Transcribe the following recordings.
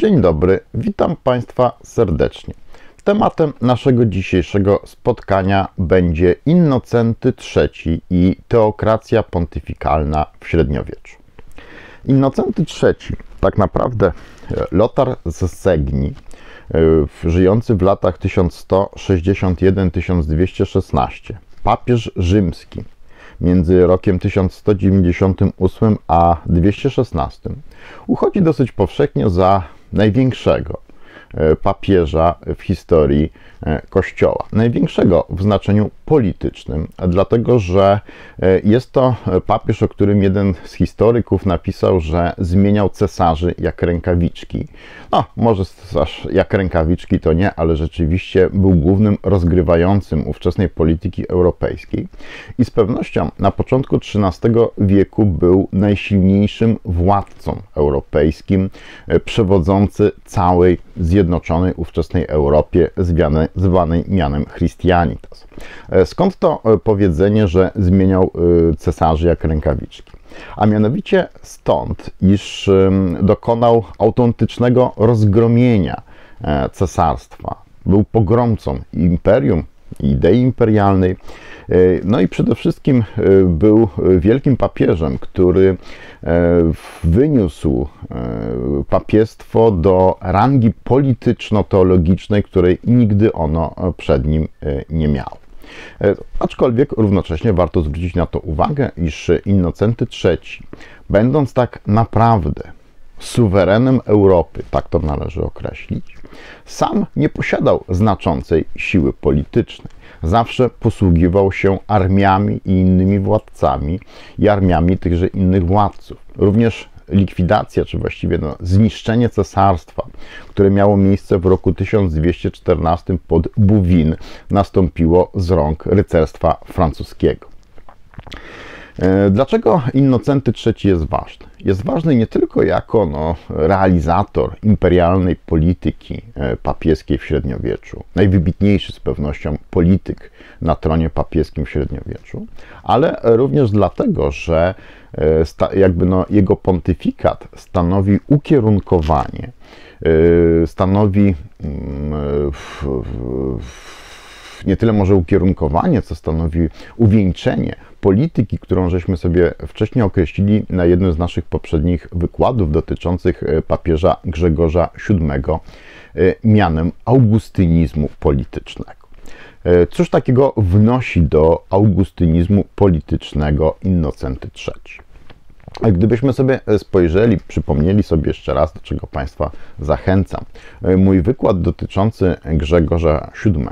Dzień dobry, witam Państwa serdecznie. Tematem naszego dzisiejszego spotkania będzie Innocenty III i teokracja pontyfikalna w średniowieczu. Innocenty III, tak naprawdę e, Lotar z Segni, e, żyjący w latach 1161-1216, papież rzymski, między rokiem 1198 a 216 uchodzi dosyć powszechnie za największego papieża w historii e, Kościoła. Największego w znaczeniu politycznym, dlatego że e, jest to papież, o którym jeden z historyków napisał, że zmieniał cesarzy jak rękawiczki. No, może cesarz jak rękawiczki to nie, ale rzeczywiście był głównym rozgrywającym ówczesnej polityki europejskiej i z pewnością na początku XIII wieku był najsilniejszym władcą europejskim, e, przewodzący całej zjednoczonej ówczesnej Europie zwanej, mianem Christianitas. E, skąd to e, powiedzenie, że zmieniał cesarzy jak rękawiczki? a mianowicie stąd, iż dokonał autentycznego rozgromienia e, cesarstwa. Był pogromcą imperium, idei imperialnej, e, no i przede wszystkim e, był wielkim papieżem, który wyniósł papiestwo do rangi polityczno-teologicznej, której nigdy ono przed nim nie miało. E, aczkolwiek równocześnie warto zwrócić na to uwagę, iż Innocenty III, będąc tak naprawdę suwerenem Europy, tak to należy określić, sam nie posiadał znaczącej siły politycznej. Zawsze posługiwał się armiami i innymi władcami i armiami tychże innych władców. Również likwidacja, czy właściwie no, zniszczenie cesarstwa, które miało miejsce w roku 1214 pod Bouvines, nastąpiło z rąk rycerstwa francuskiego. E, dlaczego Innocenty III jest ważny? Jest ważny nie tylko jako no, realizator imperialnej polityki e, papieskiej w średniowieczu, najwybitniejszy z pewnością polityk na tronie papieskim w średniowieczu, ale również dlatego, że e, jakby no, jego pontyfikat stanowi ukierunkowanie, stanowi mm, nie tyle może ukierunkowanie, co stanowi uwieńczenie polityki, którą żeśmy sobie wcześniej określili na jednym z naszych poprzednich wykładów dotyczących e, papieża Grzegorza VII, e, mianem augustynizmu politycznego. E, cóż takiego wnosi do augustynizmu politycznego Innocenty III? Gdybyśmy sobie spojrzeli, przypomnieli sobie jeszcze raz, do czego Państwa zachęcam, mój wykład dotyczący Grzegorza VII,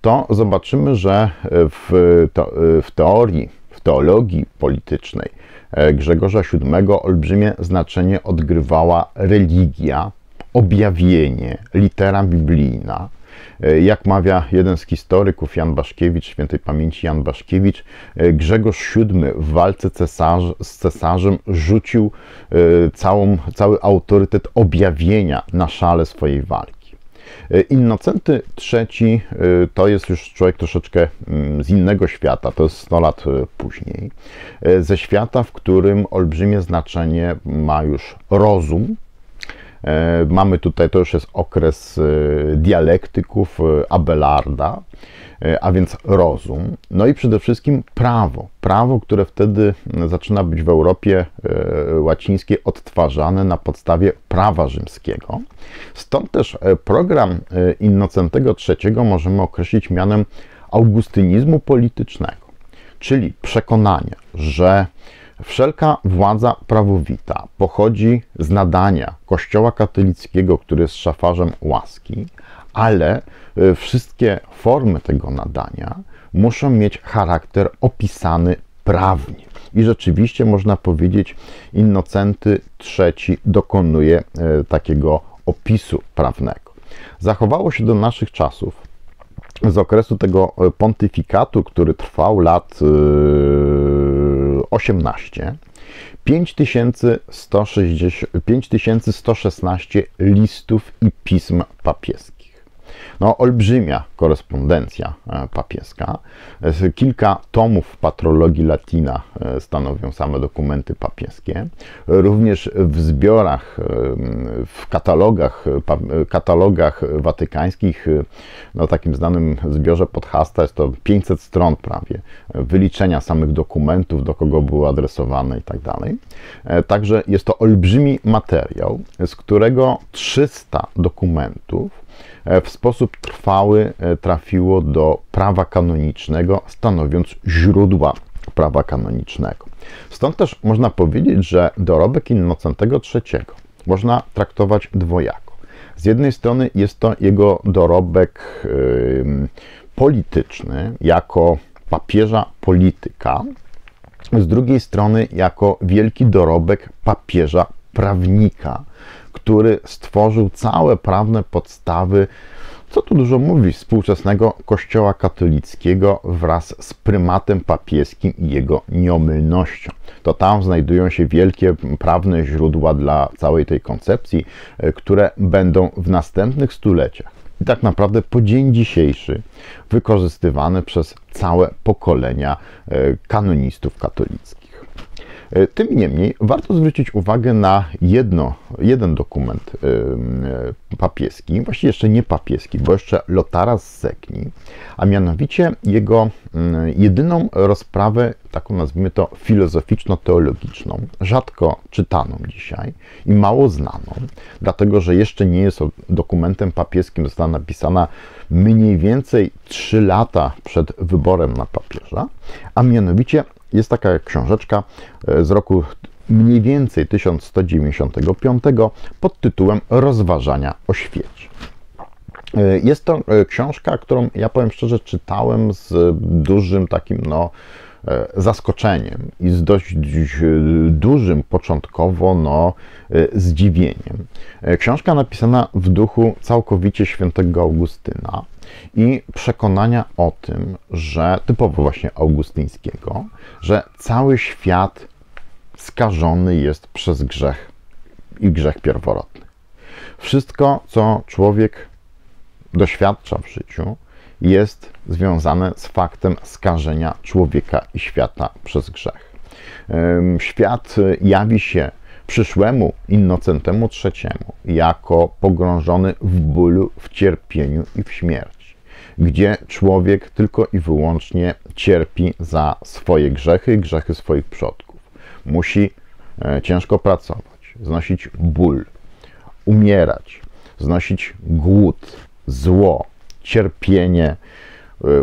to zobaczymy, że w, to, w teorii, w teologii politycznej e, Grzegorza VII olbrzymie znaczenie odgrywała religia, objawienie, litera biblijna. E, jak mawia jeden z historyków, Jan Baszkiewicz, świętej pamięci Jan Baszkiewicz, e, Grzegorz VII w walce cesarz, z cesarzem rzucił całą, cały autorytet objawienia na szale swojej walki. E, Innocenty III e, to jest już człowiek troszeczkę mm, z innego świata, to jest 100 lat e, później, ze świata, w którym olbrzymie znaczenie ma już rozum. Mamy tutaj, to już jest okres dialektyków Abelarda, E, a więc rozum, no i przede wszystkim prawo. Prawo, które wtedy zaczyna być w Europie e, łacińskiej odtwarzane na podstawie prawa rzymskiego. Stąd też e, program Innocentego III możemy określić mianem augustynizmu politycznego, czyli przekonanie, że Wszelka władza prawowita pochodzi z nadania Kościoła katolickiego, który jest szafarzem łaski, ale e, wszystkie formy tego nadania muszą mieć charakter opisany prawnie. I rzeczywiście można powiedzieć, Innocenty III dokonuje e, takiego opisu prawnego. Zachowało się do naszych czasów z okresu tego e, pontyfikatu, który trwał lat 18, 5116 listów i pism papieskich. No, olbrzymia korespondencja papieska. Kilka tomów patrologii latina stanowią same dokumenty papieskie. Również w zbiorach, w katalogach, katalogach watykańskich, no takim znanym zbiorze Podhasta jest to 500 stron prawie, wyliczenia samych dokumentów, do kogo były adresowane i tak dalej. Także jest to olbrzymi materiał, z którego 300 dokumentów w sposób trwały trafiło do prawa kanonicznego, stanowiąc źródła prawa kanonicznego. Stąd też można powiedzieć, że dorobek Innocentego III można traktować dwojako. Z jednej strony jest to jego dorobek polityczny, jako papieża polityka, z drugiej strony jako wielki dorobek papieża prawnika, który stworzył całe prawne podstawy, co tu dużo mówi, współczesnego Kościoła katolickiego wraz z prymatem papieskim i jego nieomylnością. To tam znajdują się wielkie prawne źródła dla całej tej koncepcji, e, które będą w następnych stuleciach i tak naprawdę po dzień dzisiejszy wykorzystywane przez całe pokolenia e, kanonistów katolickich. E, tym niemniej warto zwrócić uwagę na jedno, jeden dokument e, papieski, właściwie jeszcze nie papieski, bo jeszcze Lotara z Sekni, a mianowicie jego mm, jedyną rozprawę, taką nazwijmy to filozoficzno-teologiczną, rzadko czytaną dzisiaj i mało znaną, dlatego że jeszcze nie jest dokumentem papieskim, została napisana mniej więcej 3 lata przed wyborem na papieża, a mianowicie jest taka książeczka e, z roku mniej więcej 1195 pod tytułem Rozważania o świecie. E, jest to e, książka, którą ja powiem szczerze czytałem z dużym takim no, zaskoczeniem i z dość dużym początkowo no, zdziwieniem. Książka napisana w duchu całkowicie świętego Augustyna i przekonania o tym, że typowo właśnie augustyńskiego, że cały świat skażony jest przez grzech i grzech pierworodny. Wszystko, co człowiek doświadcza w życiu, jest związane z faktem skażenia człowieka i świata przez grzech. Świat jawi się przyszłemu Innocentemu III jako pogrążony w bólu, w cierpieniu i w śmierci gdzie człowiek tylko i wyłącznie cierpi za swoje grzechy, grzechy swoich przodków. Musi e, ciężko pracować, znosić ból, umierać, znosić głód, zło, cierpienie, e,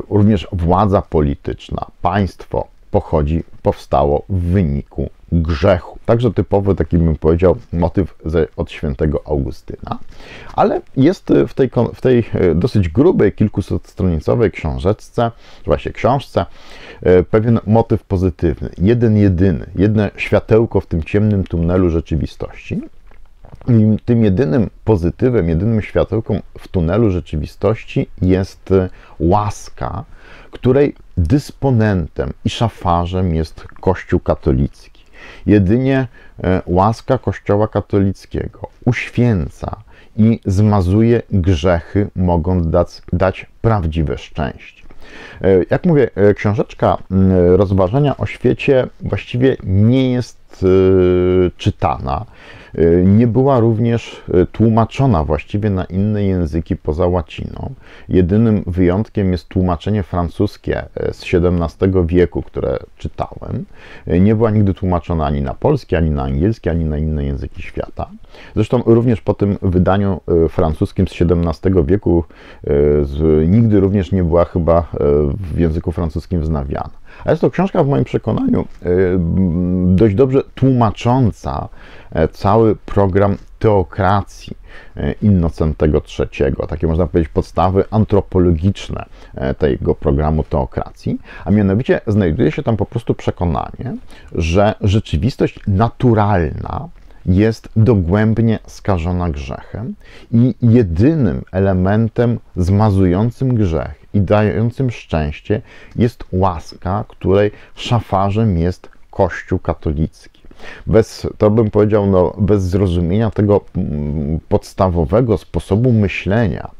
również władza polityczna, państwo pochodzi, powstało w wyniku grzechu. Także typowy, taki bym powiedział, motyw od świętego Augustyna. Ale jest w tej, w tej e, dosyć grubej, kilkusetstronicowej książeczce, właśnie książce, pewien motyw pozytywny. Jeden jedyny, jedno światełko w tym ciemnym tunelu rzeczywistości. I tym jedynym pozytywem, jedynym światełką w tunelu rzeczywistości jest łaska, której dysponentem i szafarzem jest Kościół katolicki. Jedynie e, łaska Kościoła katolickiego uświęca i zmazuje grzechy, mogą dać, dać prawdziwe szczęście. E, jak mówię, e, książeczka rozważania o świecie właściwie nie jest czytana. Y, nie była również y, tłumaczona właściwie na inne języki poza łaciną. Jedynym wyjątkiem jest tłumaczenie francuskie y, z XVII wieku, które czytałem. Nie była nigdy tłumaczona ani na polski, ani na angielski, ani na inne języki świata. Zresztą również po tym wydaniu francuskim z XVII wieku nigdy również nie była chyba w języku francuskim wznawiana. A jest to książka w moim przekonaniu dość dobrze tłumacząca E, cały program teokracji e, Innocentego III, takie można powiedzieć podstawy antropologiczne e, tego programu teokracji, a mianowicie znajduje się tam po prostu przekonanie, że rzeczywistość naturalna jest dogłębnie skażona grzechem i jedynym elementem zmazującym grzech i dającym szczęście jest łaska, której szafarzem jest Kościół katolicki. Bez, to bym powiedział, no, bez zrozumienia tego mm, podstawowego sposobu myślenia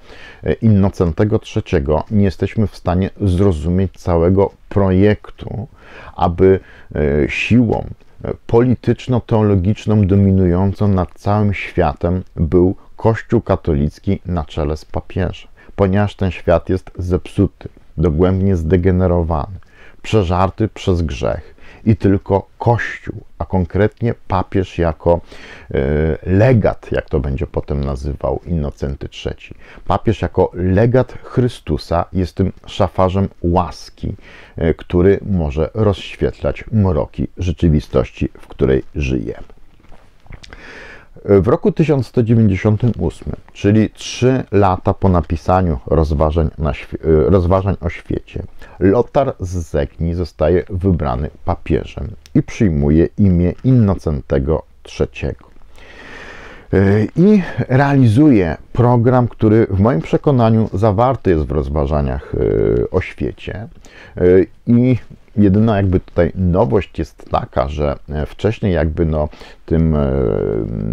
e, Innocentego III nie jesteśmy w stanie zrozumieć całego projektu, aby e, siłą e, polityczno-teologiczną dominującą nad całym światem był Kościół katolicki na czele z papieżem, ponieważ ten świat jest zepsuty, dogłębnie zdegenerowany, przeżarty przez grzech i tylko Kościół, a konkretnie papież jako e, legat, jak to będzie potem nazywał Innocenty III. Papież jako legat Chrystusa jest tym szafarzem łaski, e, który może rozświetlać mroki rzeczywistości, w której żyjemy. W roku 1198, czyli trzy lata po napisaniu rozważań, rozważań, o świecie, Lotar z Zegni zostaje wybrany papieżem i przyjmuje imię Innocentego III. I realizuje program, który w moim przekonaniu zawarty jest w rozważaniach e, o świecie i Jedyna jakby tutaj nowość jest taka, że e, wcześniej jakby no, tym e,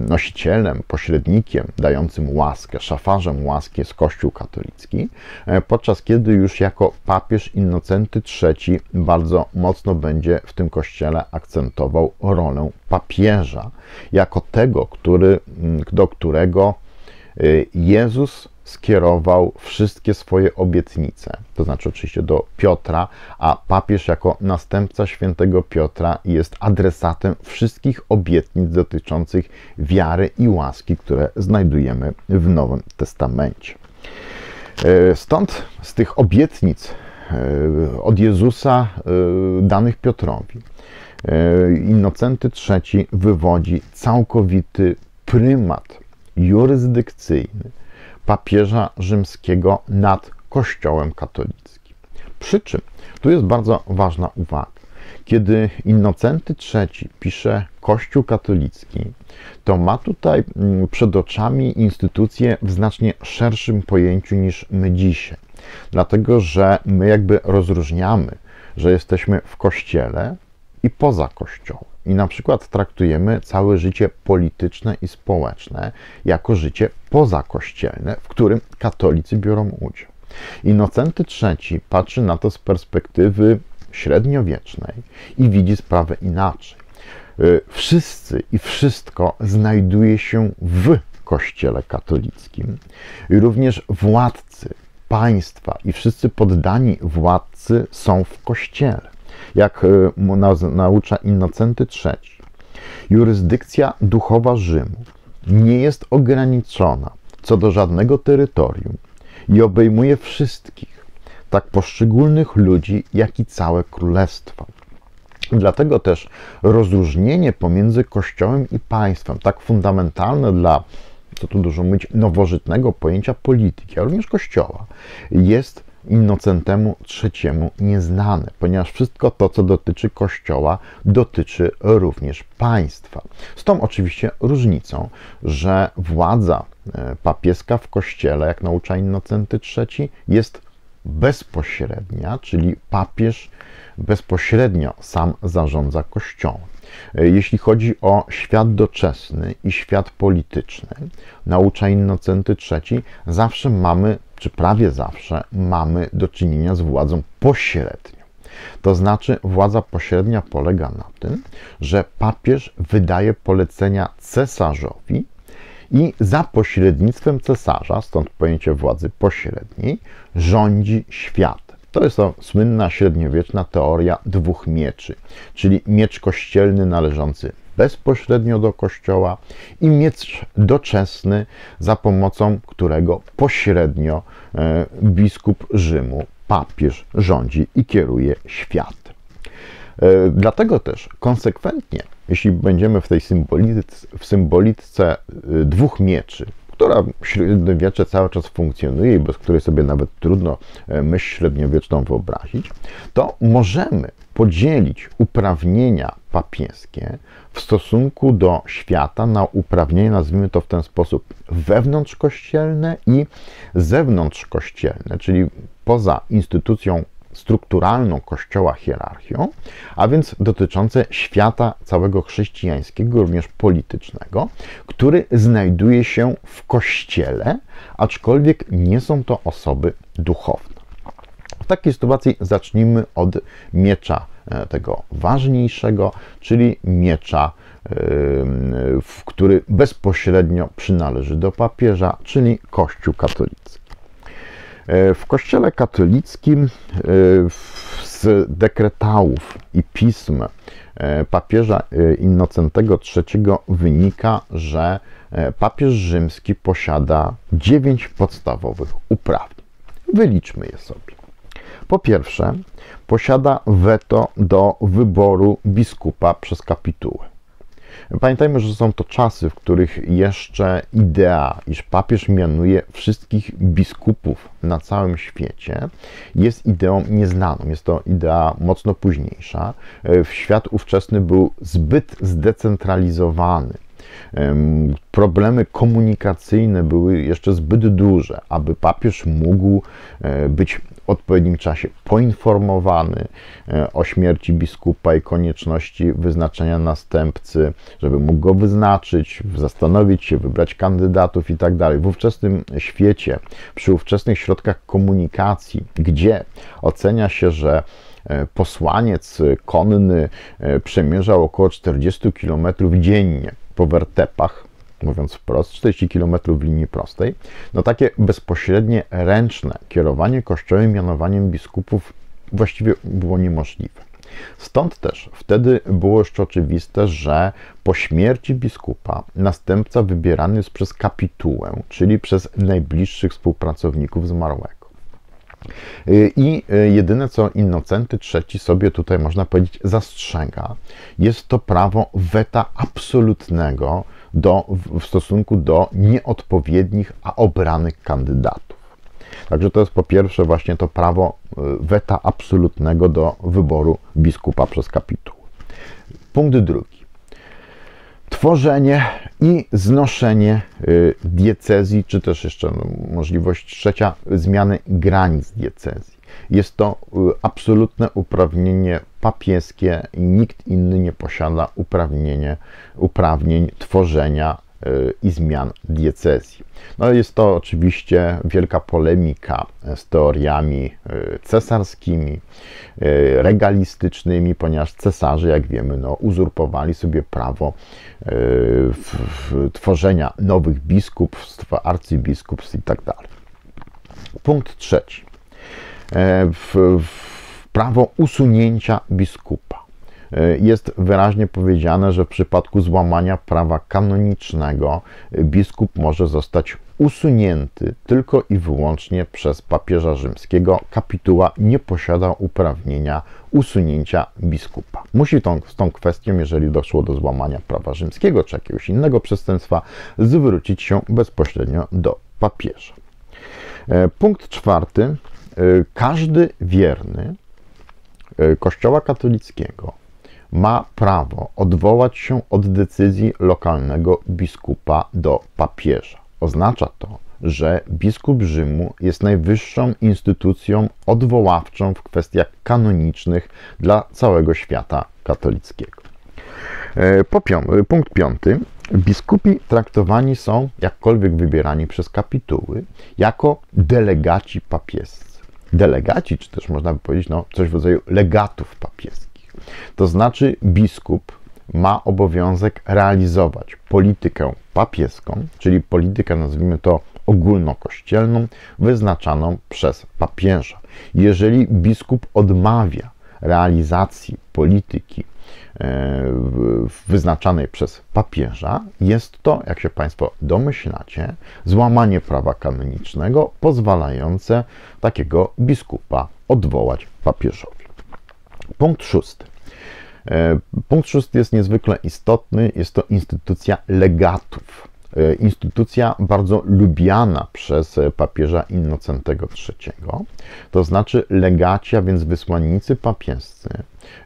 nosicielem, pośrednikiem dającym łaskę, szafarzem łaski jest Kościół katolicki, e, podczas kiedy już jako papież Innocenty III bardzo mocno będzie w tym kościele akcentował rolę papieża, jako tego, który, do którego Jezus skierował wszystkie swoje obietnice, to znaczy oczywiście do Piotra, a papież jako następca świętego Piotra jest adresatem wszystkich obietnic dotyczących wiary i łaski, które znajdujemy w Nowym Testamencie. E, stąd z tych obietnic e, od Jezusa e, danych Piotrowi, Innocenty III wywodzi całkowity prymat jurysdykcyjny papieża rzymskiego nad Kościołem katolickim. Przy czym tu jest bardzo ważna uwaga. Kiedy Innocenty III pisze Kościół katolicki, to ma tutaj mm, przed oczami instytucje w znacznie szerszym pojęciu niż my dzisiaj. Dlatego, że my jakby rozróżniamy, że jesteśmy w Kościele i poza Kościołem i na przykład traktujemy całe życie polityczne i społeczne jako życie pozakościelne, w którym katolicy biorą udział. Innocenty III patrzy na to z perspektywy średniowiecznej i widzi sprawę inaczej. Y, wszyscy i wszystko znajduje się w Kościele katolickim. Również władcy, państwa i wszyscy poddani władcy są w Kościele jak e, naucza Innocenty III. Jurysdykcja duchowa Rzymu nie jest ograniczona co do żadnego terytorium i obejmuje wszystkich, tak poszczególnych ludzi, jak i całe królestwa. Dlatego też rozróżnienie pomiędzy Kościołem i państwem, tak fundamentalne dla, co tu dużo mówić, nowożytnego pojęcia polityki, a również Kościoła, jest Innocentemu III nieznane, ponieważ wszystko to, co dotyczy Kościoła, dotyczy również państwa. Z tą oczywiście różnicą, że władza e, papieska w Kościele, jak naucza Innocenty III, jest bezpośrednia, czyli papież bezpośrednio sam zarządza Kościołem. E, jeśli chodzi o świat doczesny i świat polityczny, naucza Innocenty III, zawsze mamy czy prawie zawsze mamy do czynienia z władzą pośrednią. To znaczy, władza pośrednia polega na tym, że papież wydaje polecenia cesarzowi i za pośrednictwem cesarza, stąd pojęcie władzy pośredniej, rządzi światem. To jest to słynna średniowieczna teoria dwóch mieczy, czyli miecz kościelny należący bezpośrednio do Kościoła i miecz doczesny, za pomocą którego pośrednio e, biskup Rzymu, papież rządzi i kieruje świat. E, dlatego też konsekwentnie, jeśli będziemy w tej symbolice, w symbolice e, dwóch mieczy, która w średniowiecze cały czas funkcjonuje i bez której sobie nawet trudno myśl średniowieczną wyobrazić, to możemy podzielić uprawnienia papieskie w stosunku do świata na uprawnienia, nazwijmy to w ten sposób, wewnątrzkościelne i zewnątrzkościelne, czyli poza instytucją strukturalną Kościoła hierarchią, a więc dotyczące świata całego chrześcijańskiego, również politycznego, który znajduje się w Kościele, aczkolwiek nie są to osoby duchowne. W takiej sytuacji zacznijmy od miecza e, tego ważniejszego, czyli miecza, który bezpośrednio przynależy do papieża, czyli Kościół katolicki. E, w Kościele katolickim e, z dekretałów i pism papieża Innocentego III wynika, że papież rzymski posiada dziewięć podstawowych uprawnień. Wyliczmy je sobie. Po pierwsze, posiada weto do wyboru biskupa przez kapitułę. Pamiętajmy, że są to czasy, w których jeszcze idea, iż papież mianuje wszystkich biskupów na całym świecie, jest ideą nieznaną. Jest to idea mocno późniejsza. Świat ówczesny był zbyt zdecentralizowany. Problemy komunikacyjne były jeszcze zbyt duże, aby papież mógł e, być w odpowiednim czasie poinformowany e, o śmierci biskupa i konieczności wyznaczenia następcy, żeby mógł go wyznaczyć, zastanowić się, wybrać kandydatów i tak dalej. W ówczesnym świecie, przy ówczesnych środkach komunikacji, gdzie ocenia się, że e, posłaniec konny przemierzał około 40 km dziennie po wertepach, mówiąc wprost, 40 km linii prostej, no takie bezpośrednie, ręczne kierowanie kościołem, mianowaniem biskupów właściwie było niemożliwe. Stąd też wtedy było jeszcze oczywiste, że po śmierci biskupa następca wybierany jest przez kapitułę, czyli przez najbliższych współpracowników zmarłego. I jedyne, co Innocenty III sobie tutaj, można powiedzieć, zastrzega, jest to prawo weta absolutnego do, w stosunku do nieodpowiednich, a obranych kandydatów. Także to jest po pierwsze właśnie to prawo y, weta absolutnego do wyboru biskupa przez kapituł. Punkt drugi. Tworzenie i znoszenie y, diecezji, czy też jeszcze no, możliwość trzecia, zmiany granic diecezji. Jest to y, absolutne uprawnienie papieskie nikt inny nie posiada uprawnienie, uprawnień tworzenia i zmian diecezji. No jest to oczywiście wielka polemika z teoriami y, cesarskimi, regalistycznymi, ponieważ cesarze, jak wiemy, no, uzurpowali sobie prawo tworzenia nowych biskupstw, arcybiskupstw itd. Tak Punkt trzeci. E, w, w prawo usunięcia biskupa. E, jest wyraźnie powiedziane, że w przypadku złamania prawa kanonicznego e, biskup może zostać usunięty tylko i wyłącznie przez papieża rzymskiego. Kapituła nie posiada uprawnienia usunięcia biskupa. Musi tą, z tą kwestią, jeżeli doszło do złamania prawa rzymskiego czy jakiegoś innego przestępstwa, zwrócić się bezpośrednio do papieża. Punkt czwarty każdy wierny Kościoła katolickiego ma prawo odwołać się od decyzji lokalnego biskupa do papieża. Oznacza to, że biskup Rzymu jest najwyższą instytucją odwoławczą w kwestiach kanonicznych dla całego świata katolickiego. Po pią- punkt piąty. Biskupi traktowani są, jakkolwiek wybierani przez kapituły, jako delegaci papiescy delegaci, czy też można by powiedzieć no, coś w rodzaju legatów papieskich. To znaczy biskup ma obowiązek realizować politykę papieską, czyli politykę, nazwijmy to ogólnokościelną, wyznaczaną przez papieża. Jeżeli biskup odmawia realizacji polityki e, wyznaczanej przez papieża, jest to, jak się Państwo domyślacie, złamanie prawa kanonicznego pozwalające takiego biskupa odwołać papieżowi. Punkt szósty. E, punkt szósty jest niezwykle istotny. Jest to instytucja legatów. E, instytucja bardzo lubiana przez papieża Innocentego III, to znaczy legaci, a więc wysłannicy papiescy,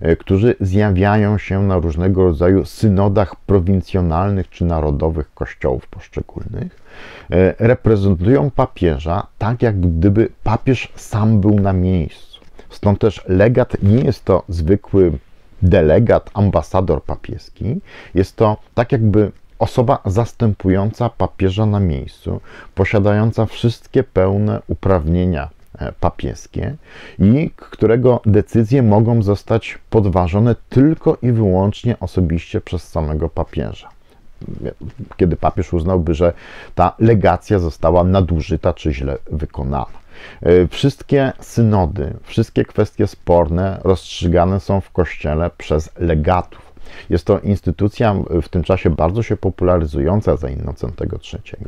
e, którzy zjawiają się na różnego rodzaju synodach prowincjonalnych czy narodowych kościołów poszczególnych, reprezentują papieża tak, jak gdyby papież sam był na miejscu. Stąd też legat nie jest to zwykły delegat, ambasador papieski. Jest to tak jakby osoba zastępująca papieża na miejscu, posiadająca wszystkie pełne uprawnienia e, papieskie i którego decyzje mogą zostać podważone tylko i wyłącznie osobiście przez samego papieża. Kiedy papież uznałby, że ta legacja została nadużyta czy źle wykonana. E, wszystkie synody, wszystkie kwestie sporne rozstrzygane są w kościele przez legatów. Jest to instytucja w tym czasie bardzo się popularyzująca za Innocentego III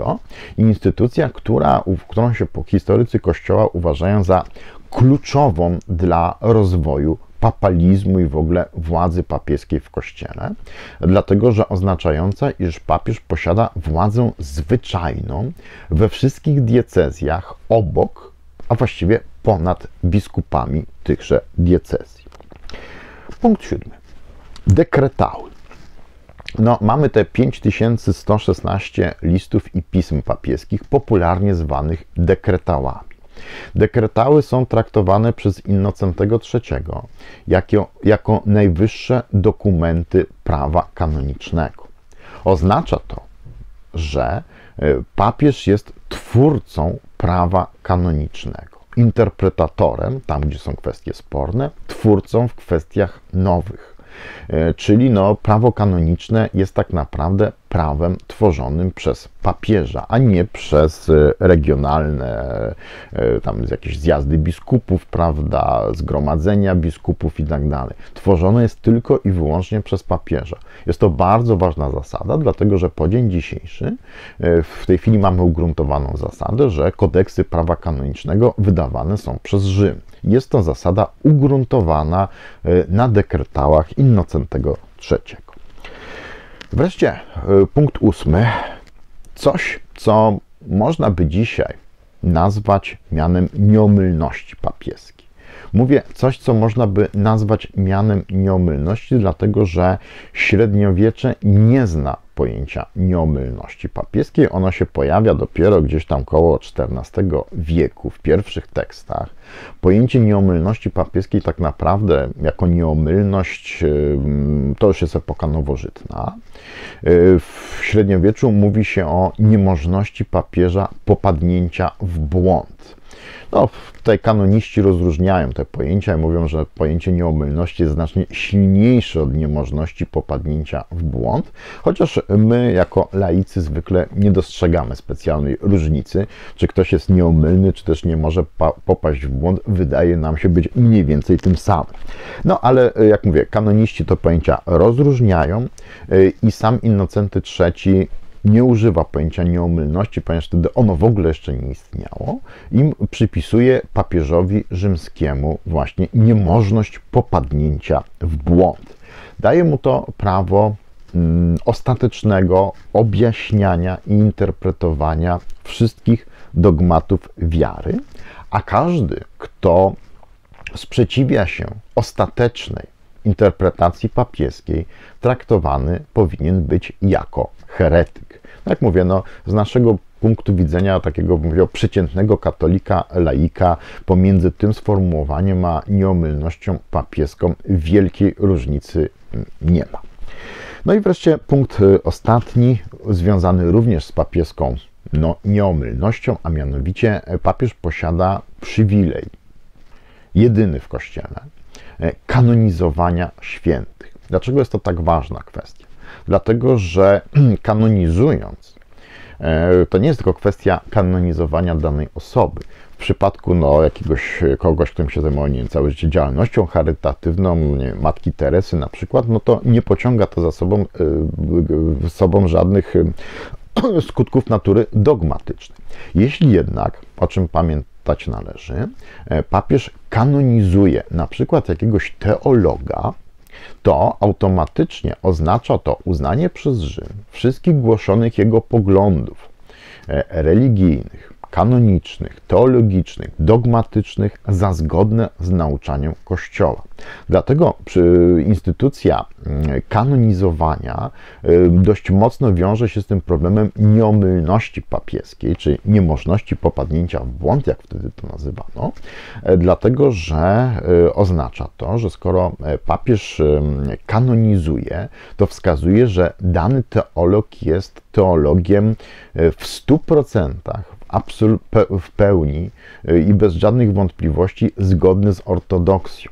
i instytucja, która, którą się historycy Kościoła uważają za kluczową dla rozwoju papalizmu i w ogóle władzy papieskiej w Kościele, dlatego że oznaczająca, iż papież posiada władzę zwyczajną we wszystkich diecezjach obok, a właściwie ponad biskupami tychże diecezji. Punkt siódmy dekretały. No, mamy te 5116 listów i pism papieskich, popularnie zwanych dekretałami. Dekretały są traktowane przez Innocentego III jako, jako najwyższe dokumenty prawa kanonicznego. Oznacza to, że e, papież jest twórcą prawa kanonicznego, interpretatorem, tam gdzie są kwestie sporne, twórcą w kwestiach nowych. E, czyli no, prawo kanoniczne jest tak naprawdę prawem tworzonym przez papieża, a nie przez e, regionalne e, tam jakieś zjazdy biskupów, prawda, zgromadzenia biskupów i tak dalej. Tworzone jest tylko i wyłącznie przez papieża. Jest to bardzo ważna zasada, dlatego że po dzień dzisiejszy w tej chwili mamy ugruntowaną zasadę, że kodeksy prawa kanonicznego wydawane są przez Rzym. Jest to zasada ugruntowana e, na dekretałach Innocentego III. Wreszcie e, punkt ósmy. Coś, co można by dzisiaj nazwać mianem nieomylności papieskiej. Mówię coś, co można by nazwać mianem nieomylności, dlatego że średniowiecze nie zna pojęcia nieomylności papieskiej. Ono się pojawia dopiero gdzieś tam koło XIV wieku w pierwszych tekstach. Pojęcie nieomylności papieskiej tak naprawdę jako nieomylność to już jest epoka nowożytna. W średniowieczu mówi się o niemożności papieża popadnięcia w błąd. No, tutaj kanoniści rozróżniają te pojęcia i mówią, że pojęcie nieomylności jest znacznie silniejsze od niemożności popadnięcia w błąd, chociaż my jako laicy zwykle nie dostrzegamy specjalnej różnicy, czy ktoś jest nieomylny, czy też nie może popaść w błąd, wydaje nam się być mniej więcej tym samym. No ale jak mówię, kanoniści to pojęcia rozróżniają y, i sam Innocenty III nie używa pojęcia nieomylności, ponieważ wtedy ono w ogóle jeszcze nie istniało, i przypisuje papieżowi rzymskiemu właśnie niemożność popadnięcia w błąd. Daje mu to prawo mm, ostatecznego objaśniania i interpretowania wszystkich dogmatów wiary, a każdy, kto sprzeciwia się ostatecznej interpretacji papieskiej, traktowany powinien być jako heretyk. Jak mówię, no, z naszego punktu widzenia takiego przeciętnego katolika, laika, pomiędzy tym sformułowaniem a nieomylnością papieską wielkiej różnicy nie ma. No i wreszcie punkt y, ostatni, związany również z papieską no, nieomylnością, a mianowicie papież posiada przywilej, jedyny w Kościele, e, kanonizowania świętych. Dlaczego jest to tak ważna kwestia? dlatego że kanonizując, e, to nie jest tylko kwestia kanonizowania danej osoby. W przypadku no, jakiegoś kogoś, którym się zajmował całe życie działalnością charytatywną, nie, matki Teresy na przykład, no to nie pociąga to za sobą, y, sobą żadnych skutków natury dogmatycznej. Jeśli jednak, o czym pamiętać należy, papież kanonizuje na przykład jakiegoś teologa, to automatycznie oznacza to uznanie przez Rzym wszystkich głoszonych jego poglądów e, religijnych, kanonicznych, teologicznych, dogmatycznych za zgodne z nauczaniem Kościoła. Dlatego instytucja mm, kanonizowania y, dość mocno wiąże się z tym problemem nieomylności papieskiej, czy niemożności popadnięcia w błąd, jak wtedy to nazywano, e, dlatego że y, oznacza to, że skoro e, papież kanonizuje, to wskazuje, że dany teolog jest teologiem e, w 100%, w pełni i bez żadnych wątpliwości zgodny z ortodoksją.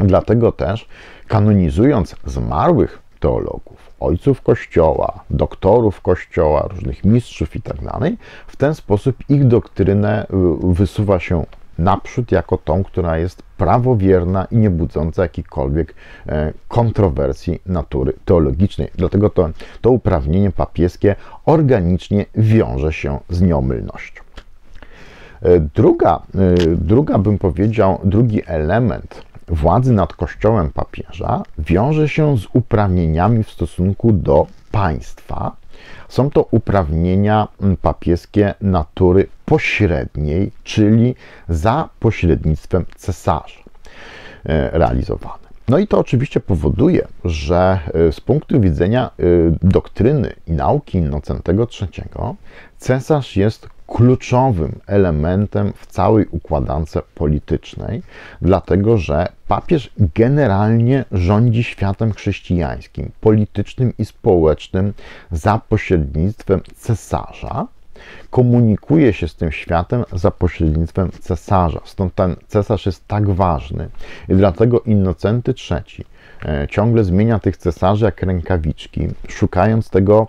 Dlatego też kanonizując zmarłych teologów, ojców Kościoła, doktorów Kościoła, różnych mistrzów itd., tak w ten sposób ich doktrynę y, wysuwa się naprzód jako tą, która jest prawowierna i nie budząca jakichkolwiek e, kontrowersji natury teologicznej. Dlatego to, to uprawnienie papieskie organicznie wiąże się z nieomylnością. E, druga, e, druga bym powiedział, drugi element władzy nad Kościołem papieża wiąże się z uprawnieniami w stosunku do państwa. Są to uprawnienia mm, papieskie natury pośredniej, czyli za pośrednictwem cesarza e, realizowane. No i to oczywiście powoduje, że e, z punktu widzenia e, doktryny i nauki Innocentego III cesarz jest kluczowym elementem w całej układance politycznej, dlatego że papież generalnie rządzi światem chrześcijańskim, politycznym i społecznym za pośrednictwem cesarza. Komunikuje się z tym światem za pośrednictwem cesarza. Stąd ten cesarz jest tak ważny. I dlatego Innocenty III e, ciągle zmienia tych cesarzy jak rękawiczki, szukając tego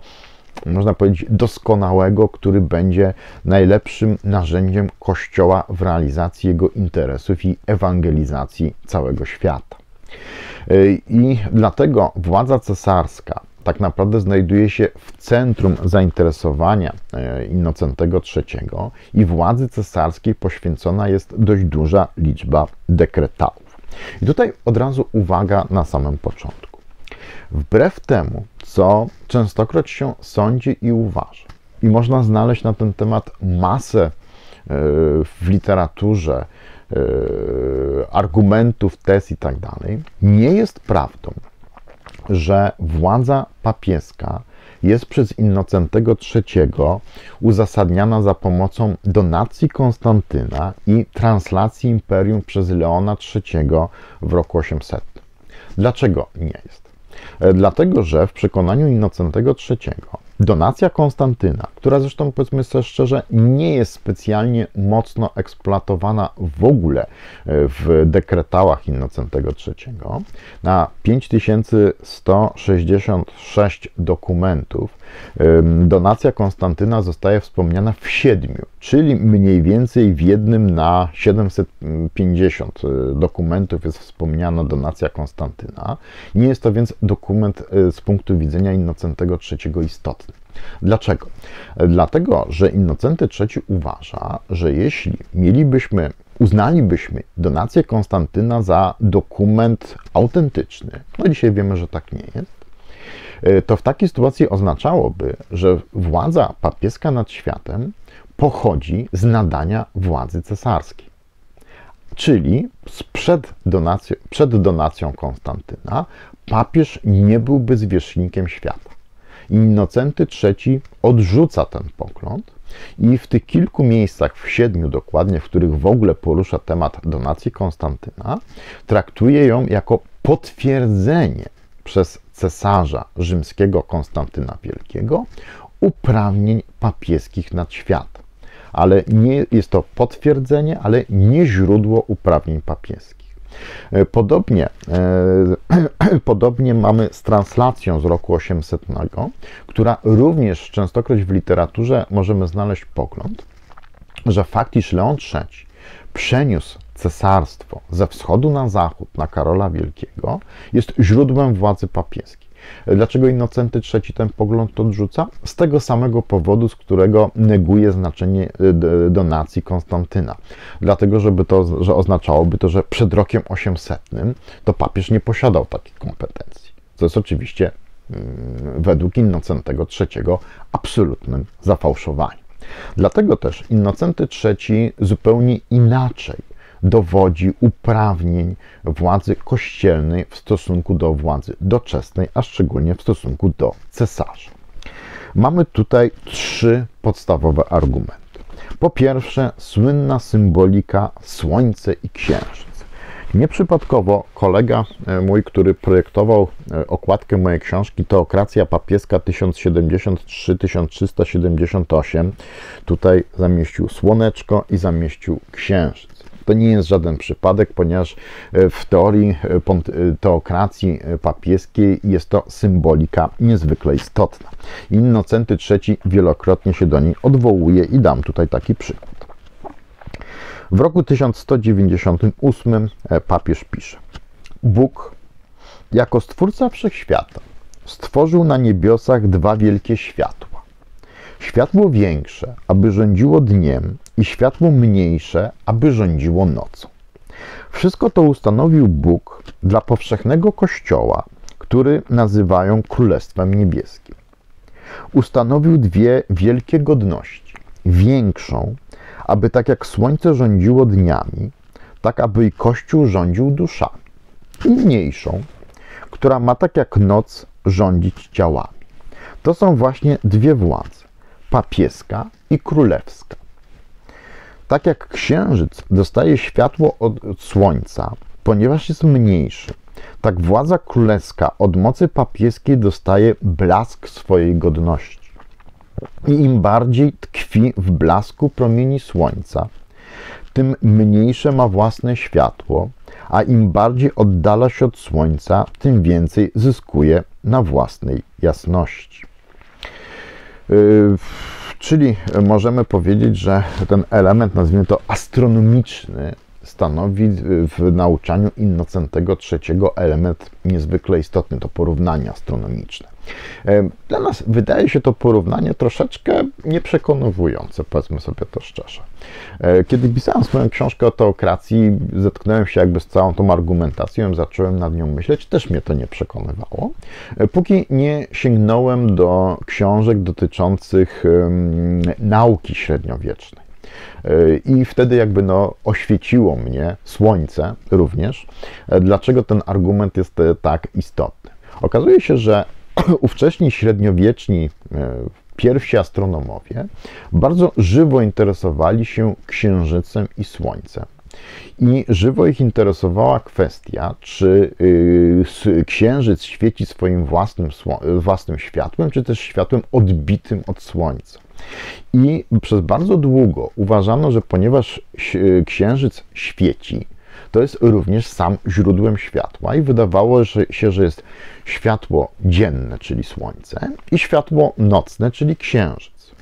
można powiedzieć, doskonałego, który będzie najlepszym narzędziem Kościoła w realizacji jego interesów i ewangelizacji całego świata. I dlatego władza cesarska tak naprawdę znajduje się w centrum zainteresowania e, Innocentego III i władzy cesarskiej poświęcona jest dość duża liczba dekretałów. I tutaj od razu uwaga na samym początku. Wbrew temu, co częstokroć się sądzi i uważa. I można znaleźć na ten temat masę e, w literaturze e, argumentów, tez i tak dalej. Nie jest prawdą, że władza papieska jest przez Innocentego III uzasadniana za pomocą donacji Konstantyna i translacji imperium przez Leona III w roku 800. Dlaczego nie jest? E, dlatego, że w przekonaniu Innocentego III donacja Konstantyna, która zresztą powiedzmy sobie szczerze nie jest specjalnie mocno eksploatowana w ogóle e, w dekretałach Innocentego III, na 5166 dokumentów donacja Konstantyna zostaje wspomniana w siedmiu, czyli mniej więcej w jednym na 750 e, dokumentów jest wspomniana donacja Konstantyna. Nie jest to więc dokument e, z punktu widzenia Innocentego III istotny. Dlaczego? Dlatego, że Innocenty III uważa, że jeśli mielibyśmy, uznalibyśmy donację Konstantyna za dokument autentyczny, no dzisiaj wiemy, że tak nie jest, e, to w takiej sytuacji oznaczałoby, że władza papieska nad światem pochodzi z nadania władzy cesarskiej. Czyli przed donacją, przed donacją Konstantyna papież nie byłby zwierzchnikiem świata. Innocenty III odrzuca ten pogląd i w tych kilku miejscach, w siedmiu dokładnie, w których w ogóle porusza temat donacji Konstantyna, traktuje ją jako potwierdzenie przez cesarza rzymskiego Konstantyna Wielkiego uprawnień papieskich nad światem. Ale nie jest to potwierdzenie, ale nie źródło uprawnień papieskich. E, podobnie, e, podobnie mamy z translacją z roku 800, która również częstokroć w literaturze możemy znaleźć pogląd, że fakt, iż Leon III przeniósł cesarstwo ze wschodu na zachód na Karola Wielkiego, jest źródłem władzy papieskiej. Dlaczego Innocenty III ten pogląd odrzuca? Z tego samego powodu, z którego neguje znaczenie e, donacji Konstantyna. Dlatego, żeby to, że oznaczałoby to, że przed rokiem 800 to papież nie posiadał takich kompetencji. Co jest oczywiście mm, według Innocentego III absolutnym zafałszowaniem. Dlatego też Innocenty III zupełnie inaczej dowodzi uprawnień władzy kościelnej w stosunku do władzy doczesnej, a szczególnie w stosunku do cesarza. Mamy tutaj trzy podstawowe argumenty. Po pierwsze, słynna symbolika Słońce i Księżyc. Nieprzypadkowo kolega e, mój, który projektował e, okładkę mojej książki, Teokracja papieska 1073-1378, tutaj zamieścił słoneczko i zamieścił księżyc. To nie jest żaden przypadek, ponieważ e, w teorii teokracji papieskiej jest to symbolika niezwykle istotna. Innocenty III wielokrotnie się do niej odwołuje i dam tutaj taki przykład. W roku 1198 e, papież pisze: Bóg, jako stwórca wszechświata, stworzył na niebiosach dwa wielkie światła. Światło większe, aby rządziło dniem, i światło mniejsze, aby rządziło nocą. Wszystko to ustanowił Bóg dla powszechnego Kościoła, który nazywają Królestwem Niebieskim. Ustanowił dwie wielkie godności. Większą, aby tak jak słońce rządziło dniami, tak aby i Kościół rządził duszami. I mniejszą, która ma tak jak noc rządzić ciałami. To są właśnie dwie władze, papieska i królewska. Tak jak księżyc dostaje światło od słońca, ponieważ jest mniejszy, tak władza królewska od mocy papieskiej dostaje blask swojej godności. I im bardziej tkwi w blasku promieni słońca, tym mniejsze ma własne światło, a im bardziej oddala się od słońca, tym więcej zyskuje na własnej jasności. Yy, czyli możemy powiedzieć, że ten element, nazwijmy to astronomiczny, stanowi w nauczaniu Innocentego III element niezwykle istotny, to porównanie astronomiczne. E, dla nas wydaje się to porównanie troszeczkę nieprzekonujące, powiedzmy sobie to szczerze. E, kiedy pisałem swoją książkę o teokracji, zetknąłem się jakby z całą tą argumentacją, zacząłem nad nią myśleć, też mnie to nie przekonywało, e, póki nie sięgnąłem do książek dotyczących nauki średniowiecznej. I wtedy jakby no oświeciło mnie słońce również, dlaczego ten argument jest tak istotny. Okazuje się, że ówcześni średniowieczni e, pierwsi astronomowie bardzo żywo interesowali się księżycem i słońcem. I żywo ich interesowała kwestia, czy y, księżyc świeci swoim własnym, własnym światłem, czy też światłem odbitym od słońca. I przez bardzo długo uważano, że ponieważ księżyc świeci, to jest również sam źródłem światła i wydawało się, że jest światło dzienne, czyli słońce, i światło nocne, czyli księżyc.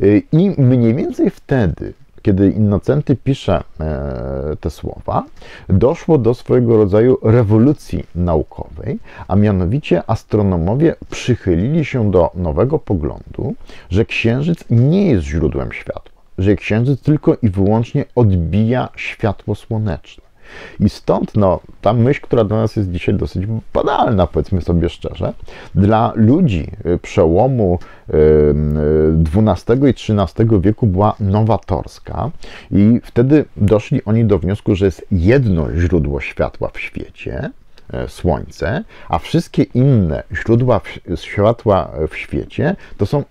Y, I mniej więcej wtedy, kiedy Innocenty pisze e, te słowa, doszło do swojego rodzaju rewolucji naukowej, a mianowicie astronomowie przychylili się do nowego poglądu, że księżyc nie jest źródłem światła, że księżyc tylko i wyłącznie odbija światło słoneczne. I stąd no, ta myśl, która dla nas jest dzisiaj dosyć banalna, powiedzmy sobie szczerze, dla ludzi y, przełomu XII i XIII wieku była nowatorska i wtedy doszli oni do wniosku, że jest jedno źródło światła w świecie, e, Słońce, a wszystkie inne źródła światła w świecie to są,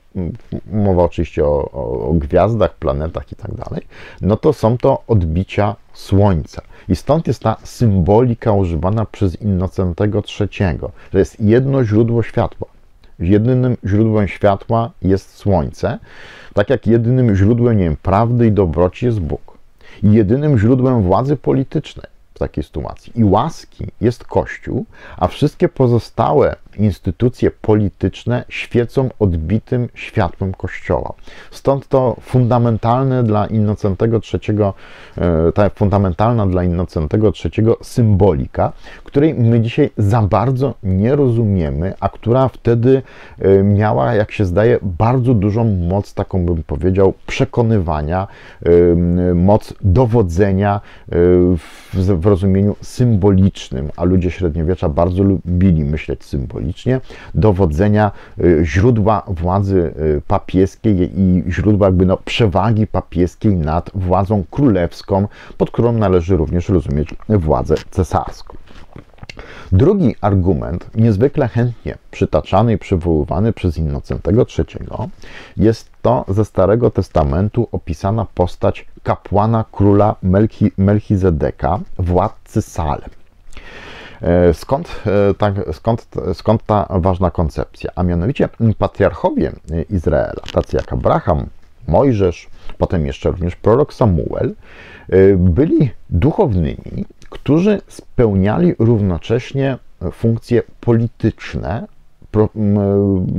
mowa oczywiście o, o, o gwiazdach, planetach i tak dalej, no to są to odbicia Słońca. I stąd jest ta symbolika używana przez Innocentego III, że jest jedno źródło światła. Jedynym źródłem światła jest Słońce, tak jak jedynym źródłem nie wiem, prawdy i dobroci jest Bóg. I jedynym źródłem władzy politycznej w takiej sytuacji i łaski jest Kościół, a wszystkie pozostałe instytucje polityczne świecą odbitym światłem Kościoła. Stąd to fundamentalne dla Innocentego III, e, ta fundamentalna dla Innocentego III symbolika, której my dzisiaj za bardzo nie rozumiemy, a która wtedy e, miała, jak się zdaje, bardzo dużą moc, taką bym powiedział, przekonywania, e, moc dowodzenia w, w rozumieniu symbolicznym, a ludzie średniowiecza bardzo lubili myśleć symbolicznie symbolicznie dowodzenia źródła władzy papieskiej i źródła jakby no, przewagi papieskiej nad władzą królewską, pod którą należy również rozumieć władzę cesarską. Drugi argument, niezwykle chętnie przytaczany i przywoływany przez Innocentego III, jest to ze Starego Testamentu opisana postać kapłana króla Melchi, Melchizedeka, władcy Salem. E, skąd, e, tak, skąd, skąd ta ważna koncepcja? A mianowicie patriarchowie Izraela, tacy jak Abraham, Mojżesz, potem jeszcze również prorok Samuel, e, byli duchownymi, którzy spełniali równocześnie funkcje polityczne,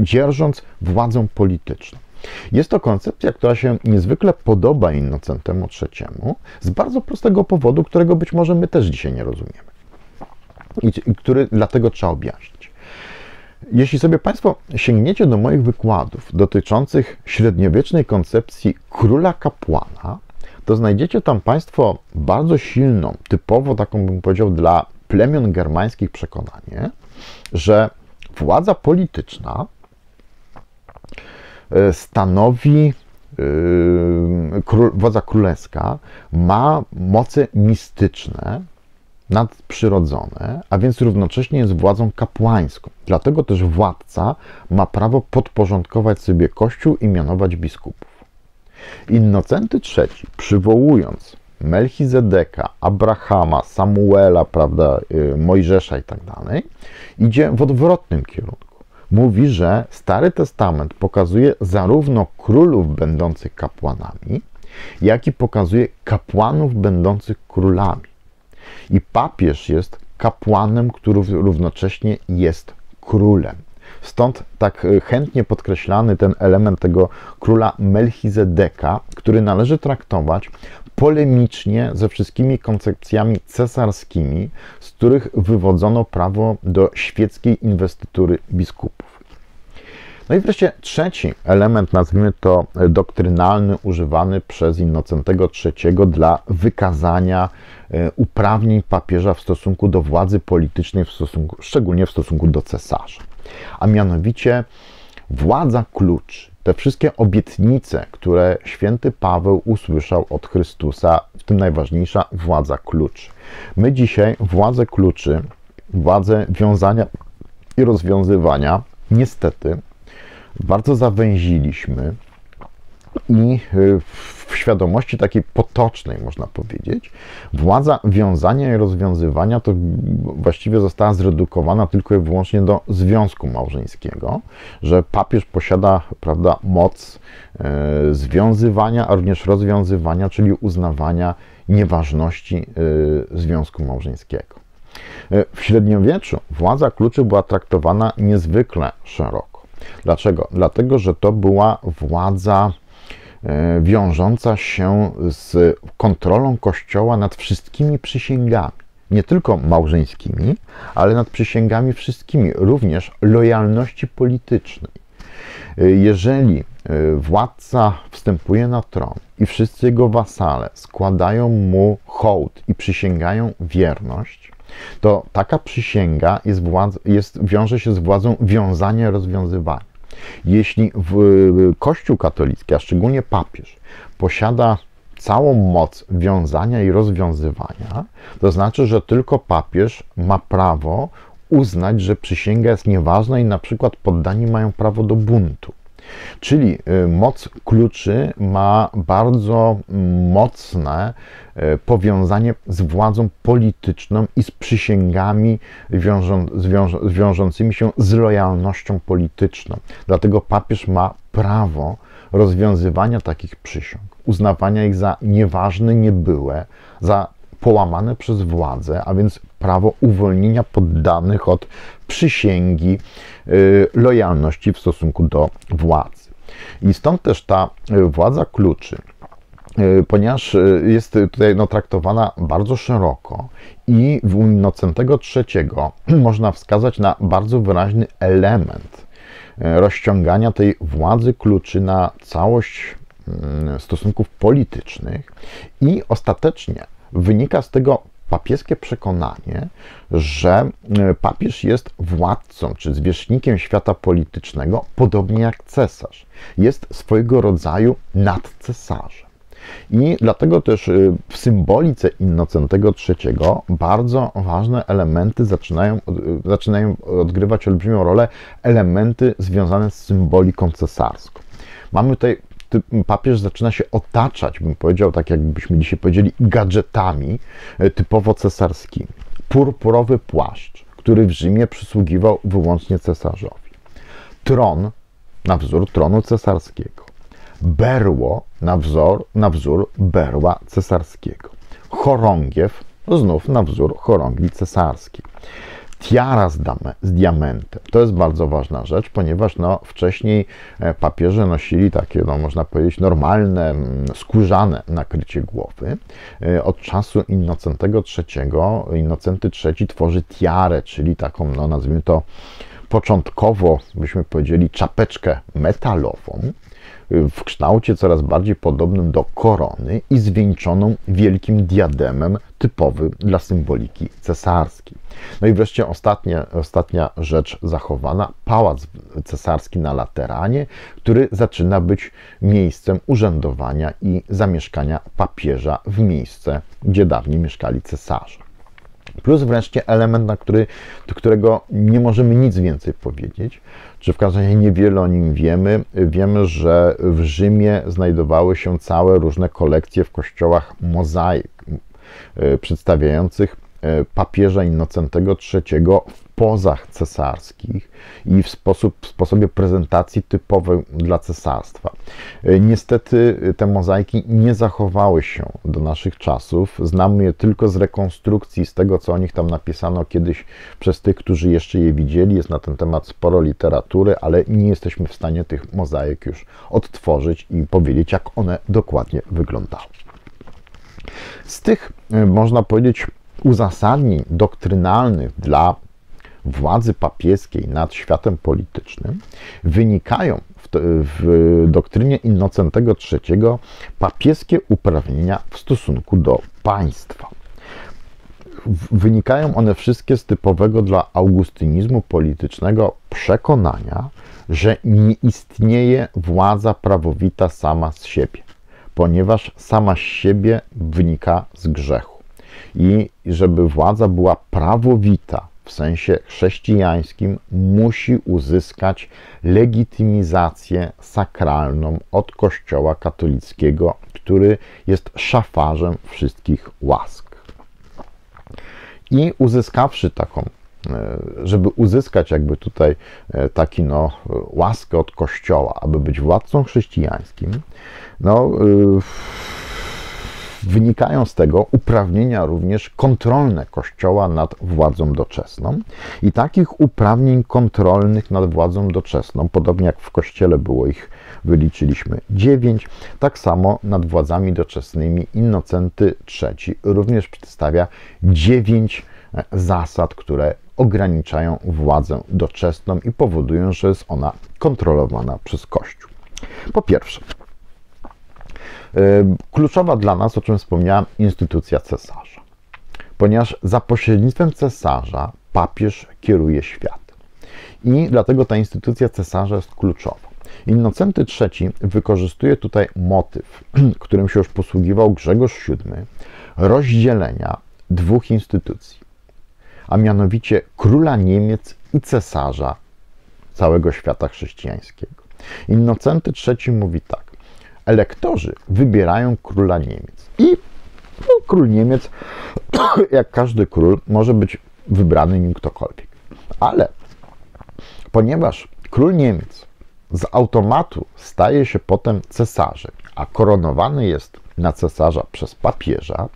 dzierżąc władzę polityczną. Jest to koncepcja, która się niezwykle podoba Innocentemu III z bardzo prostego powodu, którego być może my też dzisiaj nie rozumiemy i który dlatego trzeba objaśnić. Jeśli sobie Państwo sięgniecie do moich wykładów dotyczących średniowiecznej koncepcji króla kapłana, to znajdziecie tam Państwo bardzo silną, typowo taką bym powiedział dla plemion germańskich przekonanie, że władza polityczna e, stanowi e, władza królewska ma moce mistyczne, nadprzyrodzone, a więc równocześnie jest władzą kapłańską. Dlatego też władca ma prawo podporządkować sobie kościół i mianować biskupów. Innocenty III, przywołując Melchizedeka, Abrahama, Samuela, prawda, y, Mojżesza i tak dalej, idzie w odwrotnym kierunku. Mówi, że Stary Testament pokazuje zarówno królów będących kapłanami, jak i pokazuje kapłanów będących królami. I papież jest kapłanem, który równocześnie jest królem. Stąd tak e, chętnie podkreślany ten element tego króla Melchizedeka, który należy traktować polemicznie ze wszystkimi koncepcjami cesarskimi, z których wywodzono prawo do świeckiej inwestytury biskupów. No i wreszcie trzeci element, nazwijmy to doktrynalny, używany przez Innocentego III dla wykazania e, uprawnień papieża w stosunku do władzy politycznej, w stosunku, szczególnie w stosunku do cesarza. A mianowicie władza klucz, te wszystkie obietnice, które święty Paweł usłyszał od Chrystusa, w tym najważniejsza władza klucz. My dzisiaj władzę kluczy, władzę wiązania i rozwiązywania, niestety, bardzo zawęziliśmy i y, w świadomości takiej potocznej, można powiedzieć, władza wiązania i rozwiązywania to właściwie została zredukowana tylko i wyłącznie do związku małżeńskiego, że papież posiada prawda, moc e, związywania, a również rozwiązywania, czyli uznawania nieważności e, związku małżeńskiego. E, w średniowieczu władza kluczy była traktowana niezwykle szeroko. Dlaczego? Dlatego, że to była władza E, wiążąca się z kontrolą Kościoła nad wszystkimi przysięgami. Nie tylko małżeńskimi, ale nad przysięgami wszystkimi, również lojalności politycznej. E, jeżeli e, władca wstępuje na tron i wszyscy jego wasale składają mu hołd i przysięgają wierność, to taka przysięga jest, władz, jest wiąże się z władzą wiązania rozwiązywania. Jeśli Kościół katolicki, a szczególnie papież, posiada całą moc wiązania i rozwiązywania, to znaczy, że tylko papież ma prawo uznać, że przysięga jest nieważna i na przykład poddani mają prawo do buntu. Czyli y, moc kluczy ma bardzo mocne y, powiązanie z władzą polityczną i z przysięgami wiążą, wiążącymi się z lojalnością polityczną. Dlatego papież ma prawo rozwiązywania takich przysiąg, uznawania ich za nieważne, niebyłe, za połamane przez władzę, a więc prawo uwolnienia poddanych od przysięgi y, lojalności w stosunku do władzy. I stąd też ta y, władza kluczy, y, ponieważ jest tutaj no, traktowana bardzo szeroko i w Innocentego III można wskazać na bardzo wyraźny element rozciągania tej władzy kluczy na całość mm, stosunków politycznych i ostatecznie wynika z tego papieskie przekonanie, że e, papież jest władcą czy zwierzchnikiem świata politycznego, podobnie jak cesarz. Jest swojego rodzaju nadcesarzem. I dlatego też e, w symbolice Innocentego III bardzo ważne elementy zaczynają, e, zaczynają odgrywać olbrzymią rolę elementy związane z symboliką cesarską. Mamy tutaj papież zaczyna się otaczać, bym powiedział, tak jakbyśmy dzisiaj powiedzieli, gadżetami e, typowo cesarskimi. Purpurowy płaszcz, który w Rzymie przysługiwał wyłącznie cesarzowi. Tron na wzór tronu cesarskiego. Berło na wzór, na wzór berła cesarskiego. Chorągiew znów na wzór chorągwi cesarskiej tiara z, dame, z diamentem. To jest bardzo ważna rzecz, ponieważ no, wcześniej e, papieże nosili takie, no, można powiedzieć, normalne, skórzane nakrycie głowy. E, od czasu Innocentego III, Innocenty III tworzy tiarę, czyli taką, no, nazwijmy to, początkowo, byśmy powiedzieli, czapeczkę metalową, w kształcie coraz bardziej podobnym do korony i zwieńczoną wielkim diademem typowym dla symboliki cesarskiej. No i wreszcie ostatnia, ostatnia rzecz zachowana, pałac cesarski na Lateranie, który zaczyna być miejscem urzędowania i zamieszkania papieża w miejsce, gdzie dawniej mieszkali cesarze. Plus wreszcie element, na który, do którego nie możemy nic więcej powiedzieć, czy w każdym razie niewiele o nim wiemy. Wiemy, że w Rzymie znajdowały się całe różne kolekcje w kościołach mozaik e, przedstawiających e, papieża Innocentego III pozach cesarskich i w, sposób, w sposobie prezentacji typowej dla cesarstwa. E, niestety te mozaiki nie zachowały się do naszych czasów. Znamy je tylko z rekonstrukcji, z tego co o nich tam napisano kiedyś przez tych, którzy jeszcze je widzieli. Jest na ten temat sporo literatury, ale nie jesteśmy w stanie tych mozaik już odtworzyć i powiedzieć, jak one dokładnie wyglądały. Z tych, e, można powiedzieć, uzasadnień doktrynalnych dla władzy papieskiej nad światem politycznym wynikają w, w doktrynie Innocentego III papieskie uprawnienia w stosunku do państwa. Wynikają one wszystkie z typowego dla augustynizmu politycznego przekonania, że nie istnieje władza prawowita sama z siebie, ponieważ sama z siebie wynika z grzechu. I żeby władza była prawowita, w sensie chrześcijańskim musi uzyskać legitymizację sakralną od Kościoła katolickiego, który jest szafarzem wszystkich łask. I uzyskawszy taką, e, żeby uzyskać jakby tutaj e, taki no, łaskę od Kościoła, aby być władcą chrześcijańskim, no, e, Wynikają z tego uprawnienia również kontrolne Kościoła nad władzą doczesną. I takich uprawnień kontrolnych nad władzą doczesną, podobnie jak w Kościele było ich, wyliczyliśmy dziewięć, tak samo nad władzami doczesnymi Innocenty III również przedstawia dziewięć e, zasad, które ograniczają władzę doczesną i powodują, że jest ona kontrolowana przez Kościół. Po pierwsze, Kluczowa dla nas, o czym wspomniałem, instytucja cesarza. Ponieważ za pośrednictwem cesarza papież kieruje świat. I dlatego ta instytucja cesarza jest kluczowa. Innocenty III wykorzystuje tutaj motyw, którym się już posługiwał Grzegorz VII, rozdzielenia dwóch instytucji, a mianowicie króla Niemiec i cesarza całego świata chrześcijańskiego. Innocenty III mówi tak: elektorzy wybierają króla Niemiec. I no, król Niemiec, jak każdy król, może być wybrany nim ktokolwiek. Ale ponieważ król Niemiec z automatu staje się potem cesarzem, a koronowany jest na cesarza przez papieża,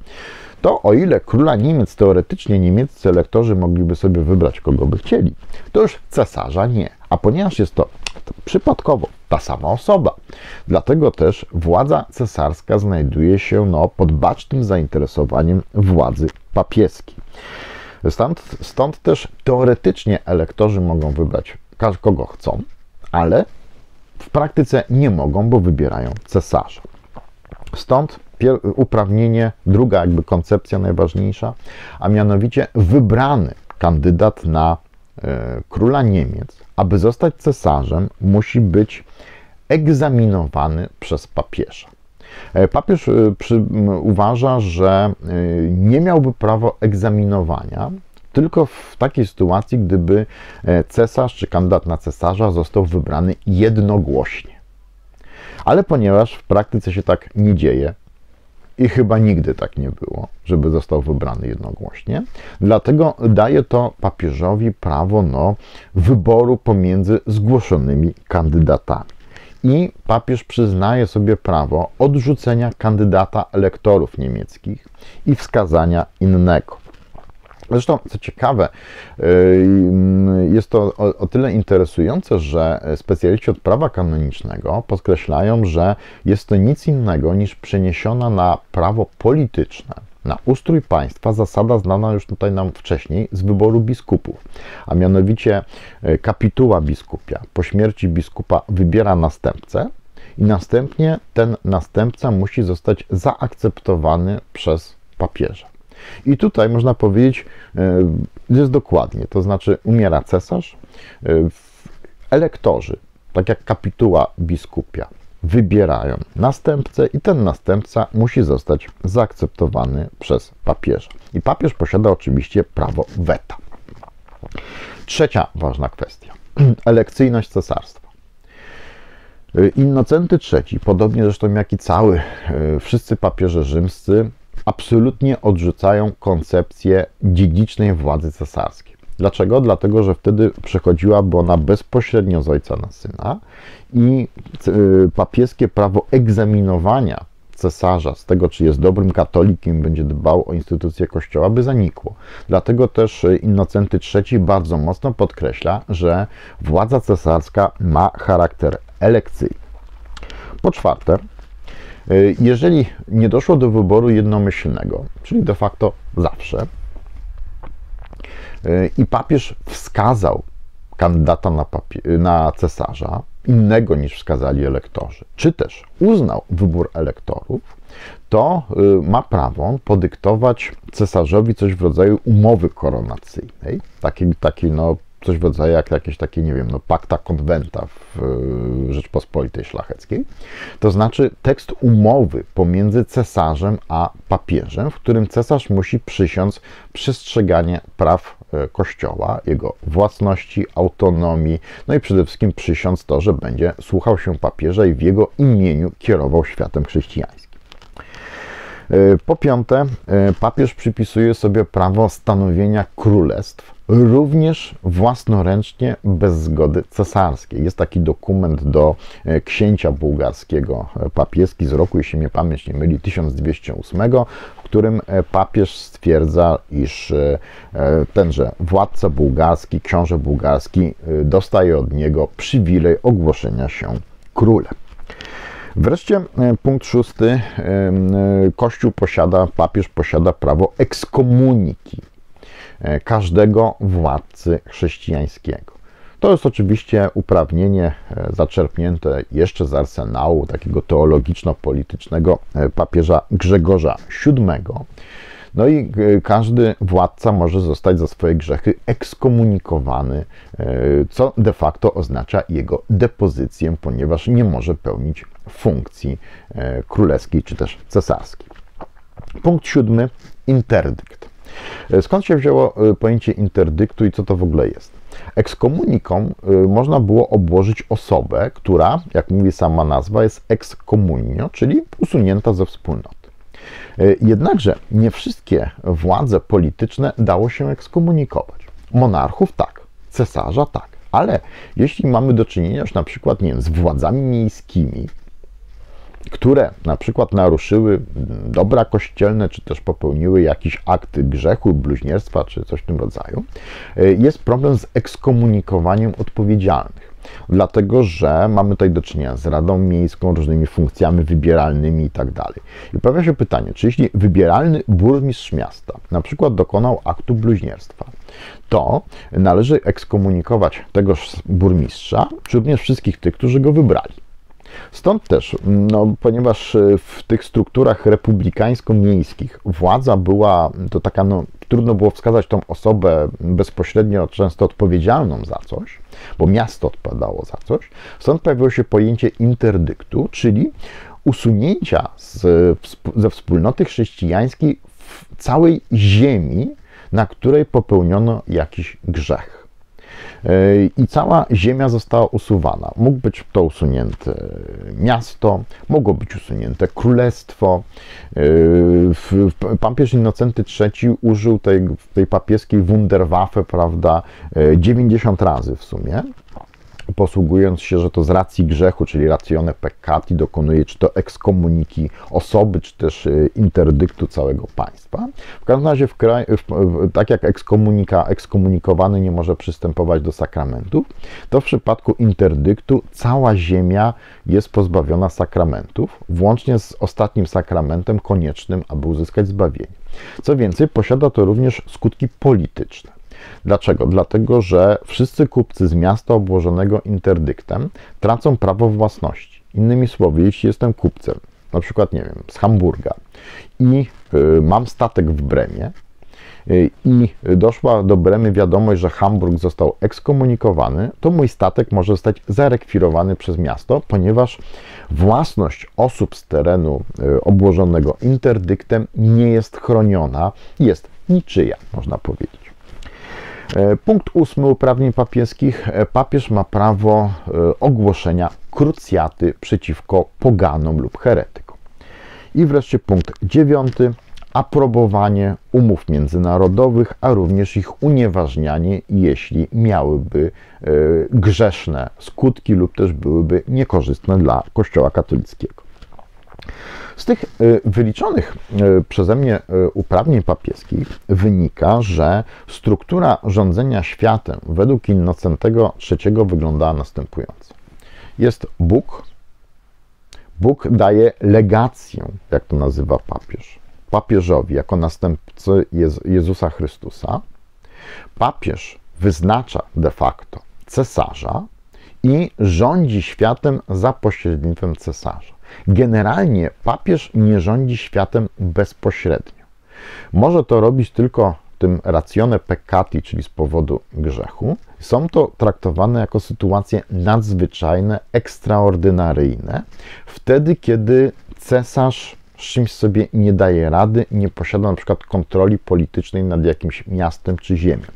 to o ile króla Niemiec teoretycznie niemieccy elektorzy mogliby sobie wybrać kogo by chcieli, to już cesarza nie. A ponieważ jest to przypadkowo ta sama osoba. Dlatego też władza cesarska znajduje się no, pod bacznym zainteresowaniem władzy papieskiej. Stąd, stąd też teoretycznie elektorzy mogą wybrać kogo chcą, ale w praktyce nie mogą, bo wybierają cesarza. Stąd uprawnienie, druga jakby koncepcja najważniejsza, a mianowicie wybrany kandydat na e, króla Niemiec, aby zostać cesarzem, musi być egzaminowany przez papieża. E, papież e, przy, uważa, że nie miałby prawa egzaminowania tylko w takiej sytuacji, gdyby cesarz czy kandydat na cesarza został wybrany jednogłośnie. Ale ponieważ w praktyce się tak nie dzieje, i chyba nigdy tak nie było, żeby został wybrany jednogłośnie. Dlatego daje to papieżowi prawo no, wyboru pomiędzy zgłoszonymi kandydatami. I papież przyznaje sobie prawo odrzucenia kandydata elektorów niemieckich i wskazania innego. Zresztą, co ciekawe, y, jest to o, tyle interesujące, że specjaliści od prawa kanonicznego podkreślają, że jest to nic innego niż przeniesiona na prawo polityczne, na ustrój państwa zasada znana już tutaj nam wcześniej z wyboru biskupów, a mianowicie y, kapituła biskupia po śmierci biskupa wybiera następcę i następnie ten następca musi zostać zaakceptowany przez papieża. I tutaj można powiedzieć, e, jest dokładnie, to znaczy umiera cesarz, e, elektorzy, tak jak kapituła biskupia, wybierają następcę i ten następca musi zostać zaakceptowany przez papieża. I papież posiada oczywiście prawo weta. Trzecia ważna kwestia. Elekcyjność cesarstwa. E, Innocenty III, podobnie zresztą jak i cały, wszyscy papieże rzymscy, absolutnie odrzucają koncepcję dziedzicznej władzy cesarskiej. Dlaczego? Dlatego, że wtedy przechodziłaby ona bezpośrednio z ojca na syna i y, papieskie prawo egzaminowania cesarza z tego, czy jest dobrym katolikiem, będzie dbał o instytucje kościoła, by zanikło. Dlatego też Innocenty III bardzo mocno podkreśla, że władza cesarska ma charakter elekcyjny. Po czwarte, jeżeli nie doszło do wyboru jednomyślnego, czyli de facto zawsze, e, i papież wskazał kandydata na, na cesarza, innego niż wskazali elektorzy, czy też uznał wybór elektorów, to e, ma prawo podyktować cesarzowi coś w rodzaju umowy koronacyjnej, takiej, takiej no, coś w rodzaju jak jakieś takie, nie wiem, no, pakta konwenta w Rzeczpospolitej Szlacheckiej. To znaczy tekst umowy pomiędzy cesarzem a papieżem, w którym cesarz musi przysiąc przestrzeganie praw e, Kościoła, jego własności, autonomii, no i przede wszystkim przysiąc to, że będzie słuchał się papieża i w jego imieniu kierował światem chrześcijańskim. E, po piąte, e, papież przypisuje sobie prawo stanowienia królestw również własnoręcznie bez zgody cesarskiej. Jest taki dokument do e, księcia bułgarskiego papieski z roku, jeśli mnie pamięć nie myli, 1208, w którym papież stwierdza, iż tenże władca bułgarski, książę bułgarski dostaje od niego przywilej ogłoszenia się królem. Wreszcie punkt szósty. Kościół posiada, papież posiada prawo ekskomuniki E, każdego władcy chrześcijańskiego. To jest oczywiście uprawnienie e, zaczerpnięte jeszcze z arsenału takiego teologiczno-politycznego e, papieża Grzegorza VII. No i każdy władca może zostać za swoje grzechy ekskomunikowany, co de facto oznacza jego depozycję, ponieważ nie może pełnić funkcji królewskiej czy też cesarskiej. Punkt siódmy interdykt. E, skąd się wzięło e, pojęcie interdyktu i co to w ogóle jest? Ekskomuniką e, można było obłożyć osobę, która, jak mówi sama nazwa, jest ekskomunio, czyli usunięta ze wspólnoty. Jednakże nie wszystkie władze polityczne dało się ekskomunikować. Monarchów tak, cesarza tak, ale jeśli mamy do czynienia już na przykład nie wiem, z władzami miejskimi, które na przykład naruszyły dobra kościelne, czy też popełniły jakiś akt grzechu, bluźnierstwa, czy coś w tym rodzaju, e, jest problem z ekskomunikowaniem odpowiedzialnych. Dlatego, że mamy tutaj do czynienia z Radą Miejską, różnymi funkcjami wybieralnymi i tak. I pojawia się pytanie, czy jeśli wybieralny burmistrz miasta na przykład dokonał aktu bluźnierstwa, to należy ekskomunikować tegoż burmistrza, czy również wszystkich tych, którzy go wybrali. Stąd też, no, ponieważ w tych strukturach republikańsko-miejskich władza była to taka, no, trudno było wskazać tą osobę bezpośrednio, często odpowiedzialną za coś, bo miasto odpowiadało za coś, stąd pojawiło się pojęcie interdyktu, czyli usunięcia z, ze wspólnoty chrześcijańskiej całej ziemi, na której popełniono jakiś grzech. I cała ziemia została usuwana. Mógł być to usunięte miasto, mogło być usunięte królestwo. Papież Innocenty III użył tej, tej papieskiej Wunderwaffe, prawda, 90 razy w sumie posługując się, że to z racji grzechu, czyli racjone peccati, dokonuje czy to ekskomuniki osoby, czy też y, interdyktu całego państwa. W każdym razie, w kraj, w, tak jak ekskomunika, ekskomunikowany nie może przystępować do sakramentów, to w przypadku interdyktu cała ziemia jest pozbawiona sakramentów, włącznie z ostatnim sakramentem koniecznym, aby uzyskać zbawienie. Co więcej, posiada to również skutki polityczne. Dlaczego? Dlatego, że wszyscy kupcy z miasta obłożonego interdyktem tracą prawo własności. Innymi słowy, jeśli jestem kupcem, na przykład, nie wiem, z Hamburga i y, mam statek w Bremie, y, i doszła do Bremy wiadomość, że Hamburg został ekskomunikowany, to mój statek może zostać zarekwirowany przez miasto, ponieważ własność osób z terenu y, obłożonego interdyktem nie jest chroniona, jest niczyja, można powiedzieć. E, punkt ósmy uprawnień papieskich. E, papież ma prawo e, ogłoszenia krucjaty przeciwko poganom lub heretykom. I wreszcie punkt dziewiąty. Aprobowanie umów międzynarodowych, a również ich unieważnianie, jeśli miałyby grzeszne skutki lub też byłyby niekorzystne dla Kościoła katolickiego. Z tych y, wyliczonych y, przeze mnie y, uprawnień papieskich wynika, że struktura rządzenia światem według Innocentego III wyglądała następująco. Jest Bóg. Bóg daje legację, jak to nazywa papież, papieżowi jako następcy Jezusa Chrystusa. Papież wyznacza de facto cesarza i rządzi światem za pośrednictwem cesarza. Generalnie papież nie rządzi światem bezpośrednio. Może to robić tylko tym racjone peccati, czyli z powodu grzechu. Są to traktowane jako sytuacje nadzwyczajne, ekstraordynaryjne, wtedy kiedy cesarz z czymś sobie nie daje rady, nie posiada na przykład kontroli politycznej nad jakimś miastem czy ziemią.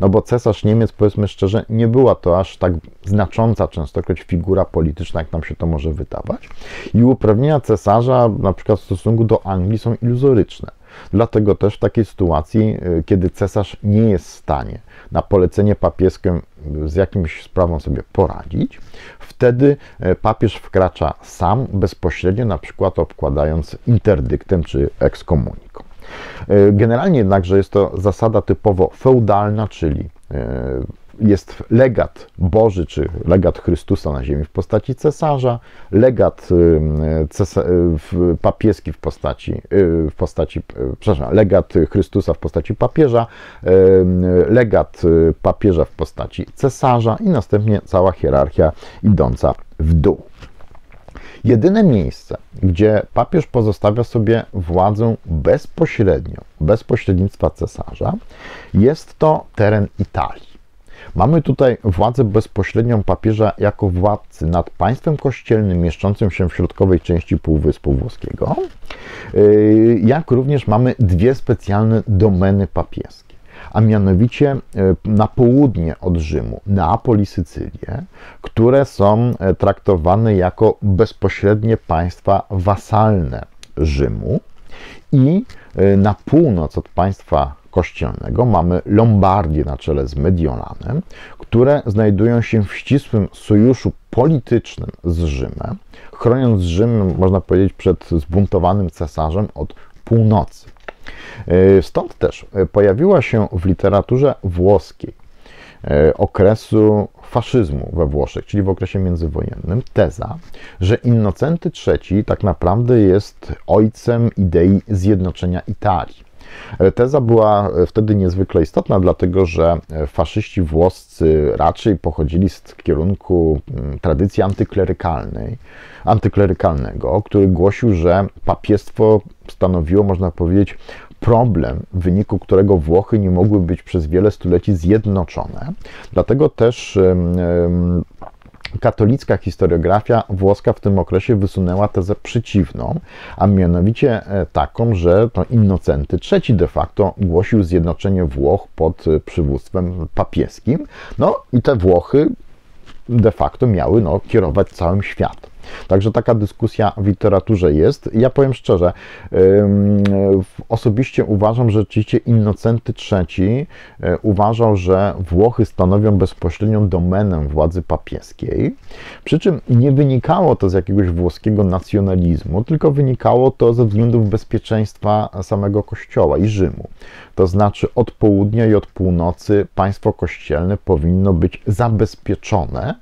No bo cesarz Niemiec, powiedzmy szczerze, nie była to aż tak znacząca częstokroć figura polityczna, jak nam się to może wydawać. I uprawnienia cesarza, na przykład w stosunku do Anglii, są iluzoryczne. Dlatego też w takiej sytuacji, y, kiedy cesarz nie jest w stanie na polecenie papieskie z jakimś sprawą sobie poradzić, wtedy y, papież wkracza sam bezpośrednio, na przykład obkładając interdyktem czy ekskomuniką. E, generalnie jednakże jest to zasada typowo feudalna, czyli e, jest legat Boży, czy legat Chrystusa na ziemi w postaci cesarza, legat e, papieski w postaci, w postaci, przepraszam, legat Chrystusa w postaci papieża, legat papieża w postaci cesarza i następnie cała hierarchia idąca w dół. Jedyne miejsce, gdzie papież pozostawia sobie władzę bezpośrednio, bez pośrednictwa cesarza, jest to teren Italii. Mamy tutaj władzę bezpośrednią papieża jako władcy nad państwem kościelnym mieszczącym się w środkowej części Półwyspu Włoskiego, yy, jak również mamy dwie specjalne domeny papieskie a mianowicie e, na południe od Rzymu, Neapol i Sycylię, które są e, traktowane jako bezpośrednie państwa wasalne Rzymu i e, na północ od państwa kościelnego mamy Lombardię na czele z Mediolanem, które znajdują się w ścisłym sojuszu politycznym z Rzymem, chroniąc Rzym, można powiedzieć, przed zbuntowanym cesarzem od północy. E, stąd też e, pojawiła się w literaturze włoskiej e, okresu faszyzmu we Włoszech, czyli w okresie międzywojennym, teza, że Innocenty III tak naprawdę jest ojcem idei zjednoczenia Italii. Teza była wtedy niezwykle istotna, dlatego że faszyści włoscy raczej pochodzili z kierunku mm, tradycji antyklerykalnej, antyklerykalnego, który głosił, że papiestwo stanowiło, można powiedzieć, problem, w wyniku którego Włochy nie mogły być przez wiele stuleci zjednoczone. Dlatego też katolicka historiografia włoska w tym okresie wysunęła tezę przeciwną, a mianowicie e, taką, że to Innocenty III de facto głosił zjednoczenie Włoch pod e, przywództwem papieskim. No i te Włochy de facto miały no, kierować całym światem. Także taka dyskusja w literaturze jest. Ja powiem szczerze, osobiście uważam, że rzeczywiście Innocenty III e, uważał, że Włochy stanowią bezpośrednią domenę władzy papieskiej, przy czym nie wynikało to z jakiegoś włoskiego nacjonalizmu, tylko wynikało to ze względów bezpieczeństwa samego Kościoła i Rzymu. To znaczy od południa i od północy państwo kościelne powinno być zabezpieczone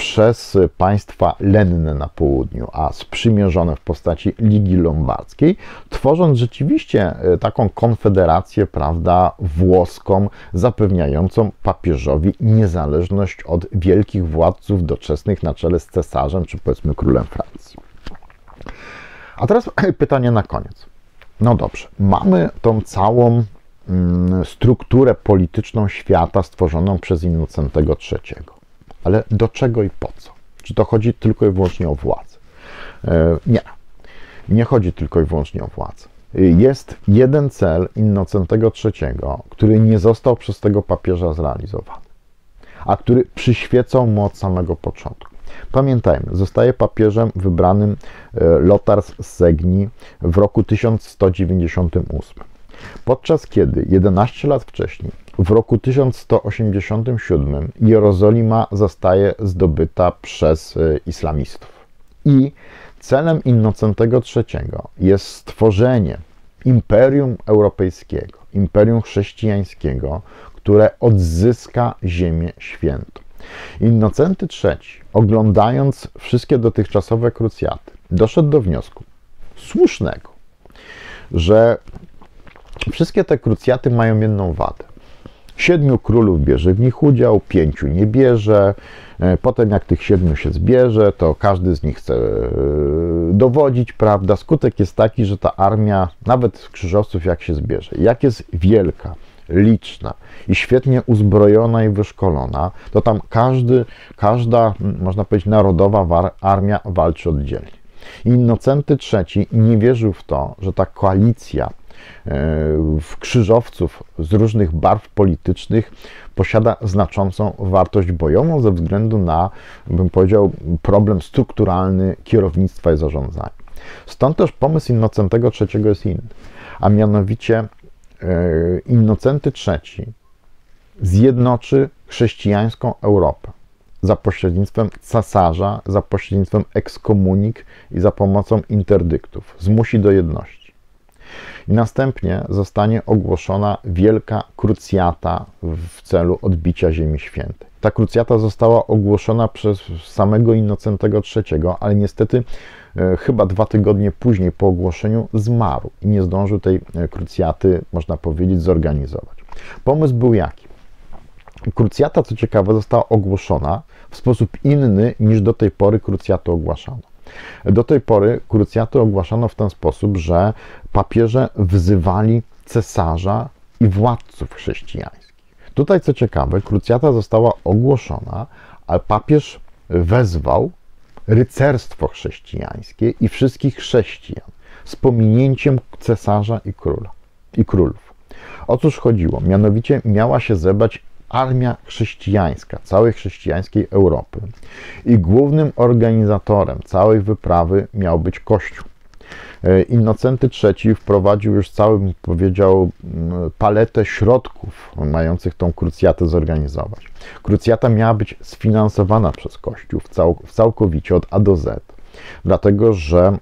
przez państwa lenne na południu, a sprzymierzone w postaci Ligi Lombardzkiej, tworząc rzeczywiście e, taką konfederację, prawda, włoską, zapewniającą papieżowi niezależność od wielkich władców doczesnych na czele z cesarzem, czy powiedzmy królem Francji. A teraz pytanie na koniec. No dobrze, mamy tą całą mm, strukturę polityczną świata stworzoną przez Innocentego III ale do czego i po co? Czy to chodzi tylko i wyłącznie o władzę? E, nie. Nie chodzi tylko i wyłącznie o władzę. Jest jeden cel Innocentego III, który nie został przez tego papieża zrealizowany, a który przyświecał mu od samego początku. Pamiętajmy, zostaje papieżem wybranym e, Lothar z Segni w roku 1198. Podczas kiedy 11 lat wcześniej w roku 1187 Jerozolima zostaje zdobyta przez y, islamistów. I celem Innocentego III jest stworzenie imperium europejskiego, imperium chrześcijańskiego, które odzyska Ziemię Świętą. Innocenty III, oglądając wszystkie dotychczasowe krucjaty, doszedł do wniosku słusznego, że wszystkie te krucjaty mają jedną wadę. Siedmiu królów bierze w nich udział, pięciu nie bierze. E, potem, jak tych siedmiu się zbierze, to każdy z nich chce e, dowodzić, prawda? Skutek jest taki, że ta armia, nawet krzyżowców, jak się zbierze, jak jest wielka, liczna i świetnie uzbrojona i wyszkolona, to tam każdy, każda, można powiedzieć, narodowa armia walczy oddzielnie. Innocenty III nie wierzył w to, że ta koalicja krzyżowców z różnych barw politycznych posiada znaczącą wartość bojową ze względu na, bym powiedział, problem strukturalny kierownictwa i zarządzania. Stąd też pomysł Innocentego III jest inny, a mianowicie e, Innocenty III zjednoczy chrześcijańską Europę za pośrednictwem cesarza, za pośrednictwem ekskomunik i za pomocą interdyktów. Zmusi do jedności. I następnie zostanie ogłoszona wielka krucjata w celu odbicia Ziemi Świętej. Ta krucjata została ogłoszona przez samego Innocentego III, ale niestety e, chyba dwa tygodnie później po ogłoszeniu zmarł i nie zdążył tej e, krucjaty, można powiedzieć, zorganizować. Pomysł był jaki? Krucjata, co ciekawe, została ogłoszona w sposób inny niż do tej pory krucjatę ogłaszano. Do tej pory krucjaty ogłaszano w ten sposób, że papieże wzywali cesarza i władców chrześcijańskich. Tutaj, co ciekawe, krucjata została ogłoszona, ale papież wezwał rycerstwo chrześcijańskie i wszystkich chrześcijan z pominięciem cesarza i króla i królów. O cóż chodziło? Mianowicie miała się zebrać armia chrześcijańska całej chrześcijańskiej Europy i głównym organizatorem całej wyprawy miał być Kościół. E, Innocenty III wprowadził już cały, powiedział, paletę środków mających tą krucjatę zorganizować. Krucjata miała być sfinansowana przez Kościół cał, całkowicie od A do Z, dlatego że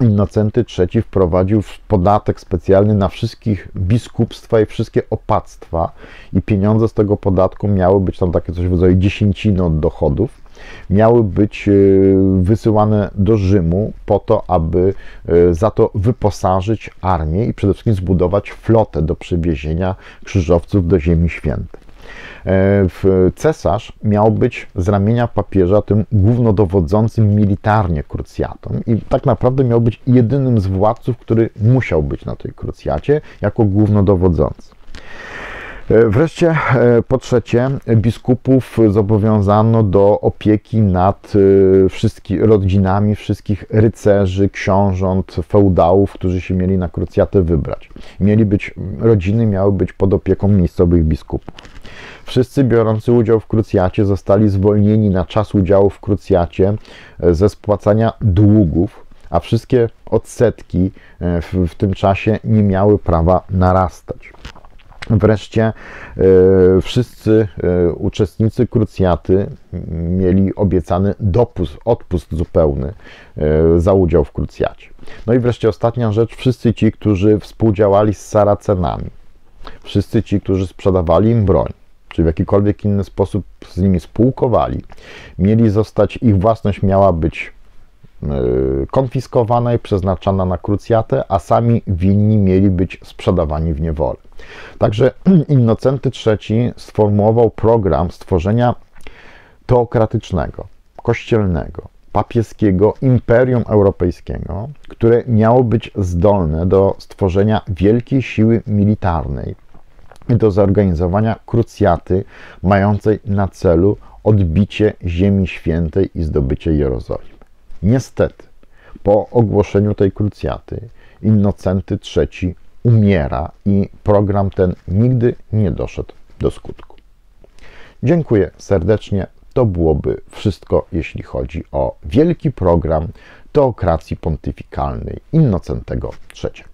Innocenty III wprowadził podatek specjalny na wszystkich biskupstwa i wszystkie opactwa i pieniądze z tego podatku miały być tam takie coś w rodzaju dziesięciny od dochodów. Miały być wysyłane do Rzymu po to, aby za to wyposażyć armię i przede wszystkim zbudować flotę do przywiezienia krzyżowców do Ziemi Świętej. E, cesarz miał być z ramienia papieża tym głównodowodzącym militarnie krucjatą i tak naprawdę miał być jedynym z władców, który musiał być na tej krucjacie jako głównodowodzący. E, wreszcie, e, po trzecie, biskupów zobowiązano do opieki nad wszystkimi rodzinami wszystkich rycerzy, książąt, feudałów, którzy się mieli na krucjatę wybrać. Mieli być, rodziny miały być pod opieką miejscowych biskupów. Wszyscy biorący udział w krucjacie zostali zwolnieni na czas udziału w krucjacie e, ze spłacania długów, a wszystkie odsetki e, w, w tym czasie nie miały prawa narastać. Wreszcie e, wszyscy e, uczestnicy krucjaty mieli obiecany dopust, odpust zupełny e, za udział w krucjacie. No i wreszcie ostatnia rzecz, wszyscy ci, którzy współdziałali z Saracenami, wszyscy ci, którzy sprzedawali im broń, czy w jakikolwiek inny sposób z nimi spółkowali, mieli zostać, ich własność miała być konfiskowana i przeznaczana na krucjatę, a sami winni mieli być sprzedawani w niewolę. Także Innocenty III sformułował program stworzenia teokratycznego, kościelnego, papieskiego imperium europejskiego, które miało być zdolne do stworzenia wielkiej siły militarnej, do zorganizowania krucjaty mającej na celu odbicie Ziemi Świętej i zdobycie Jerozolimy. Niestety, po ogłoszeniu tej krucjaty Innocenty III umiera i program ten nigdy nie doszedł do skutku. Dziękuję serdecznie. To byłoby wszystko, jeśli chodzi o wielki program teokracji pontyfikalnej Innocentego III.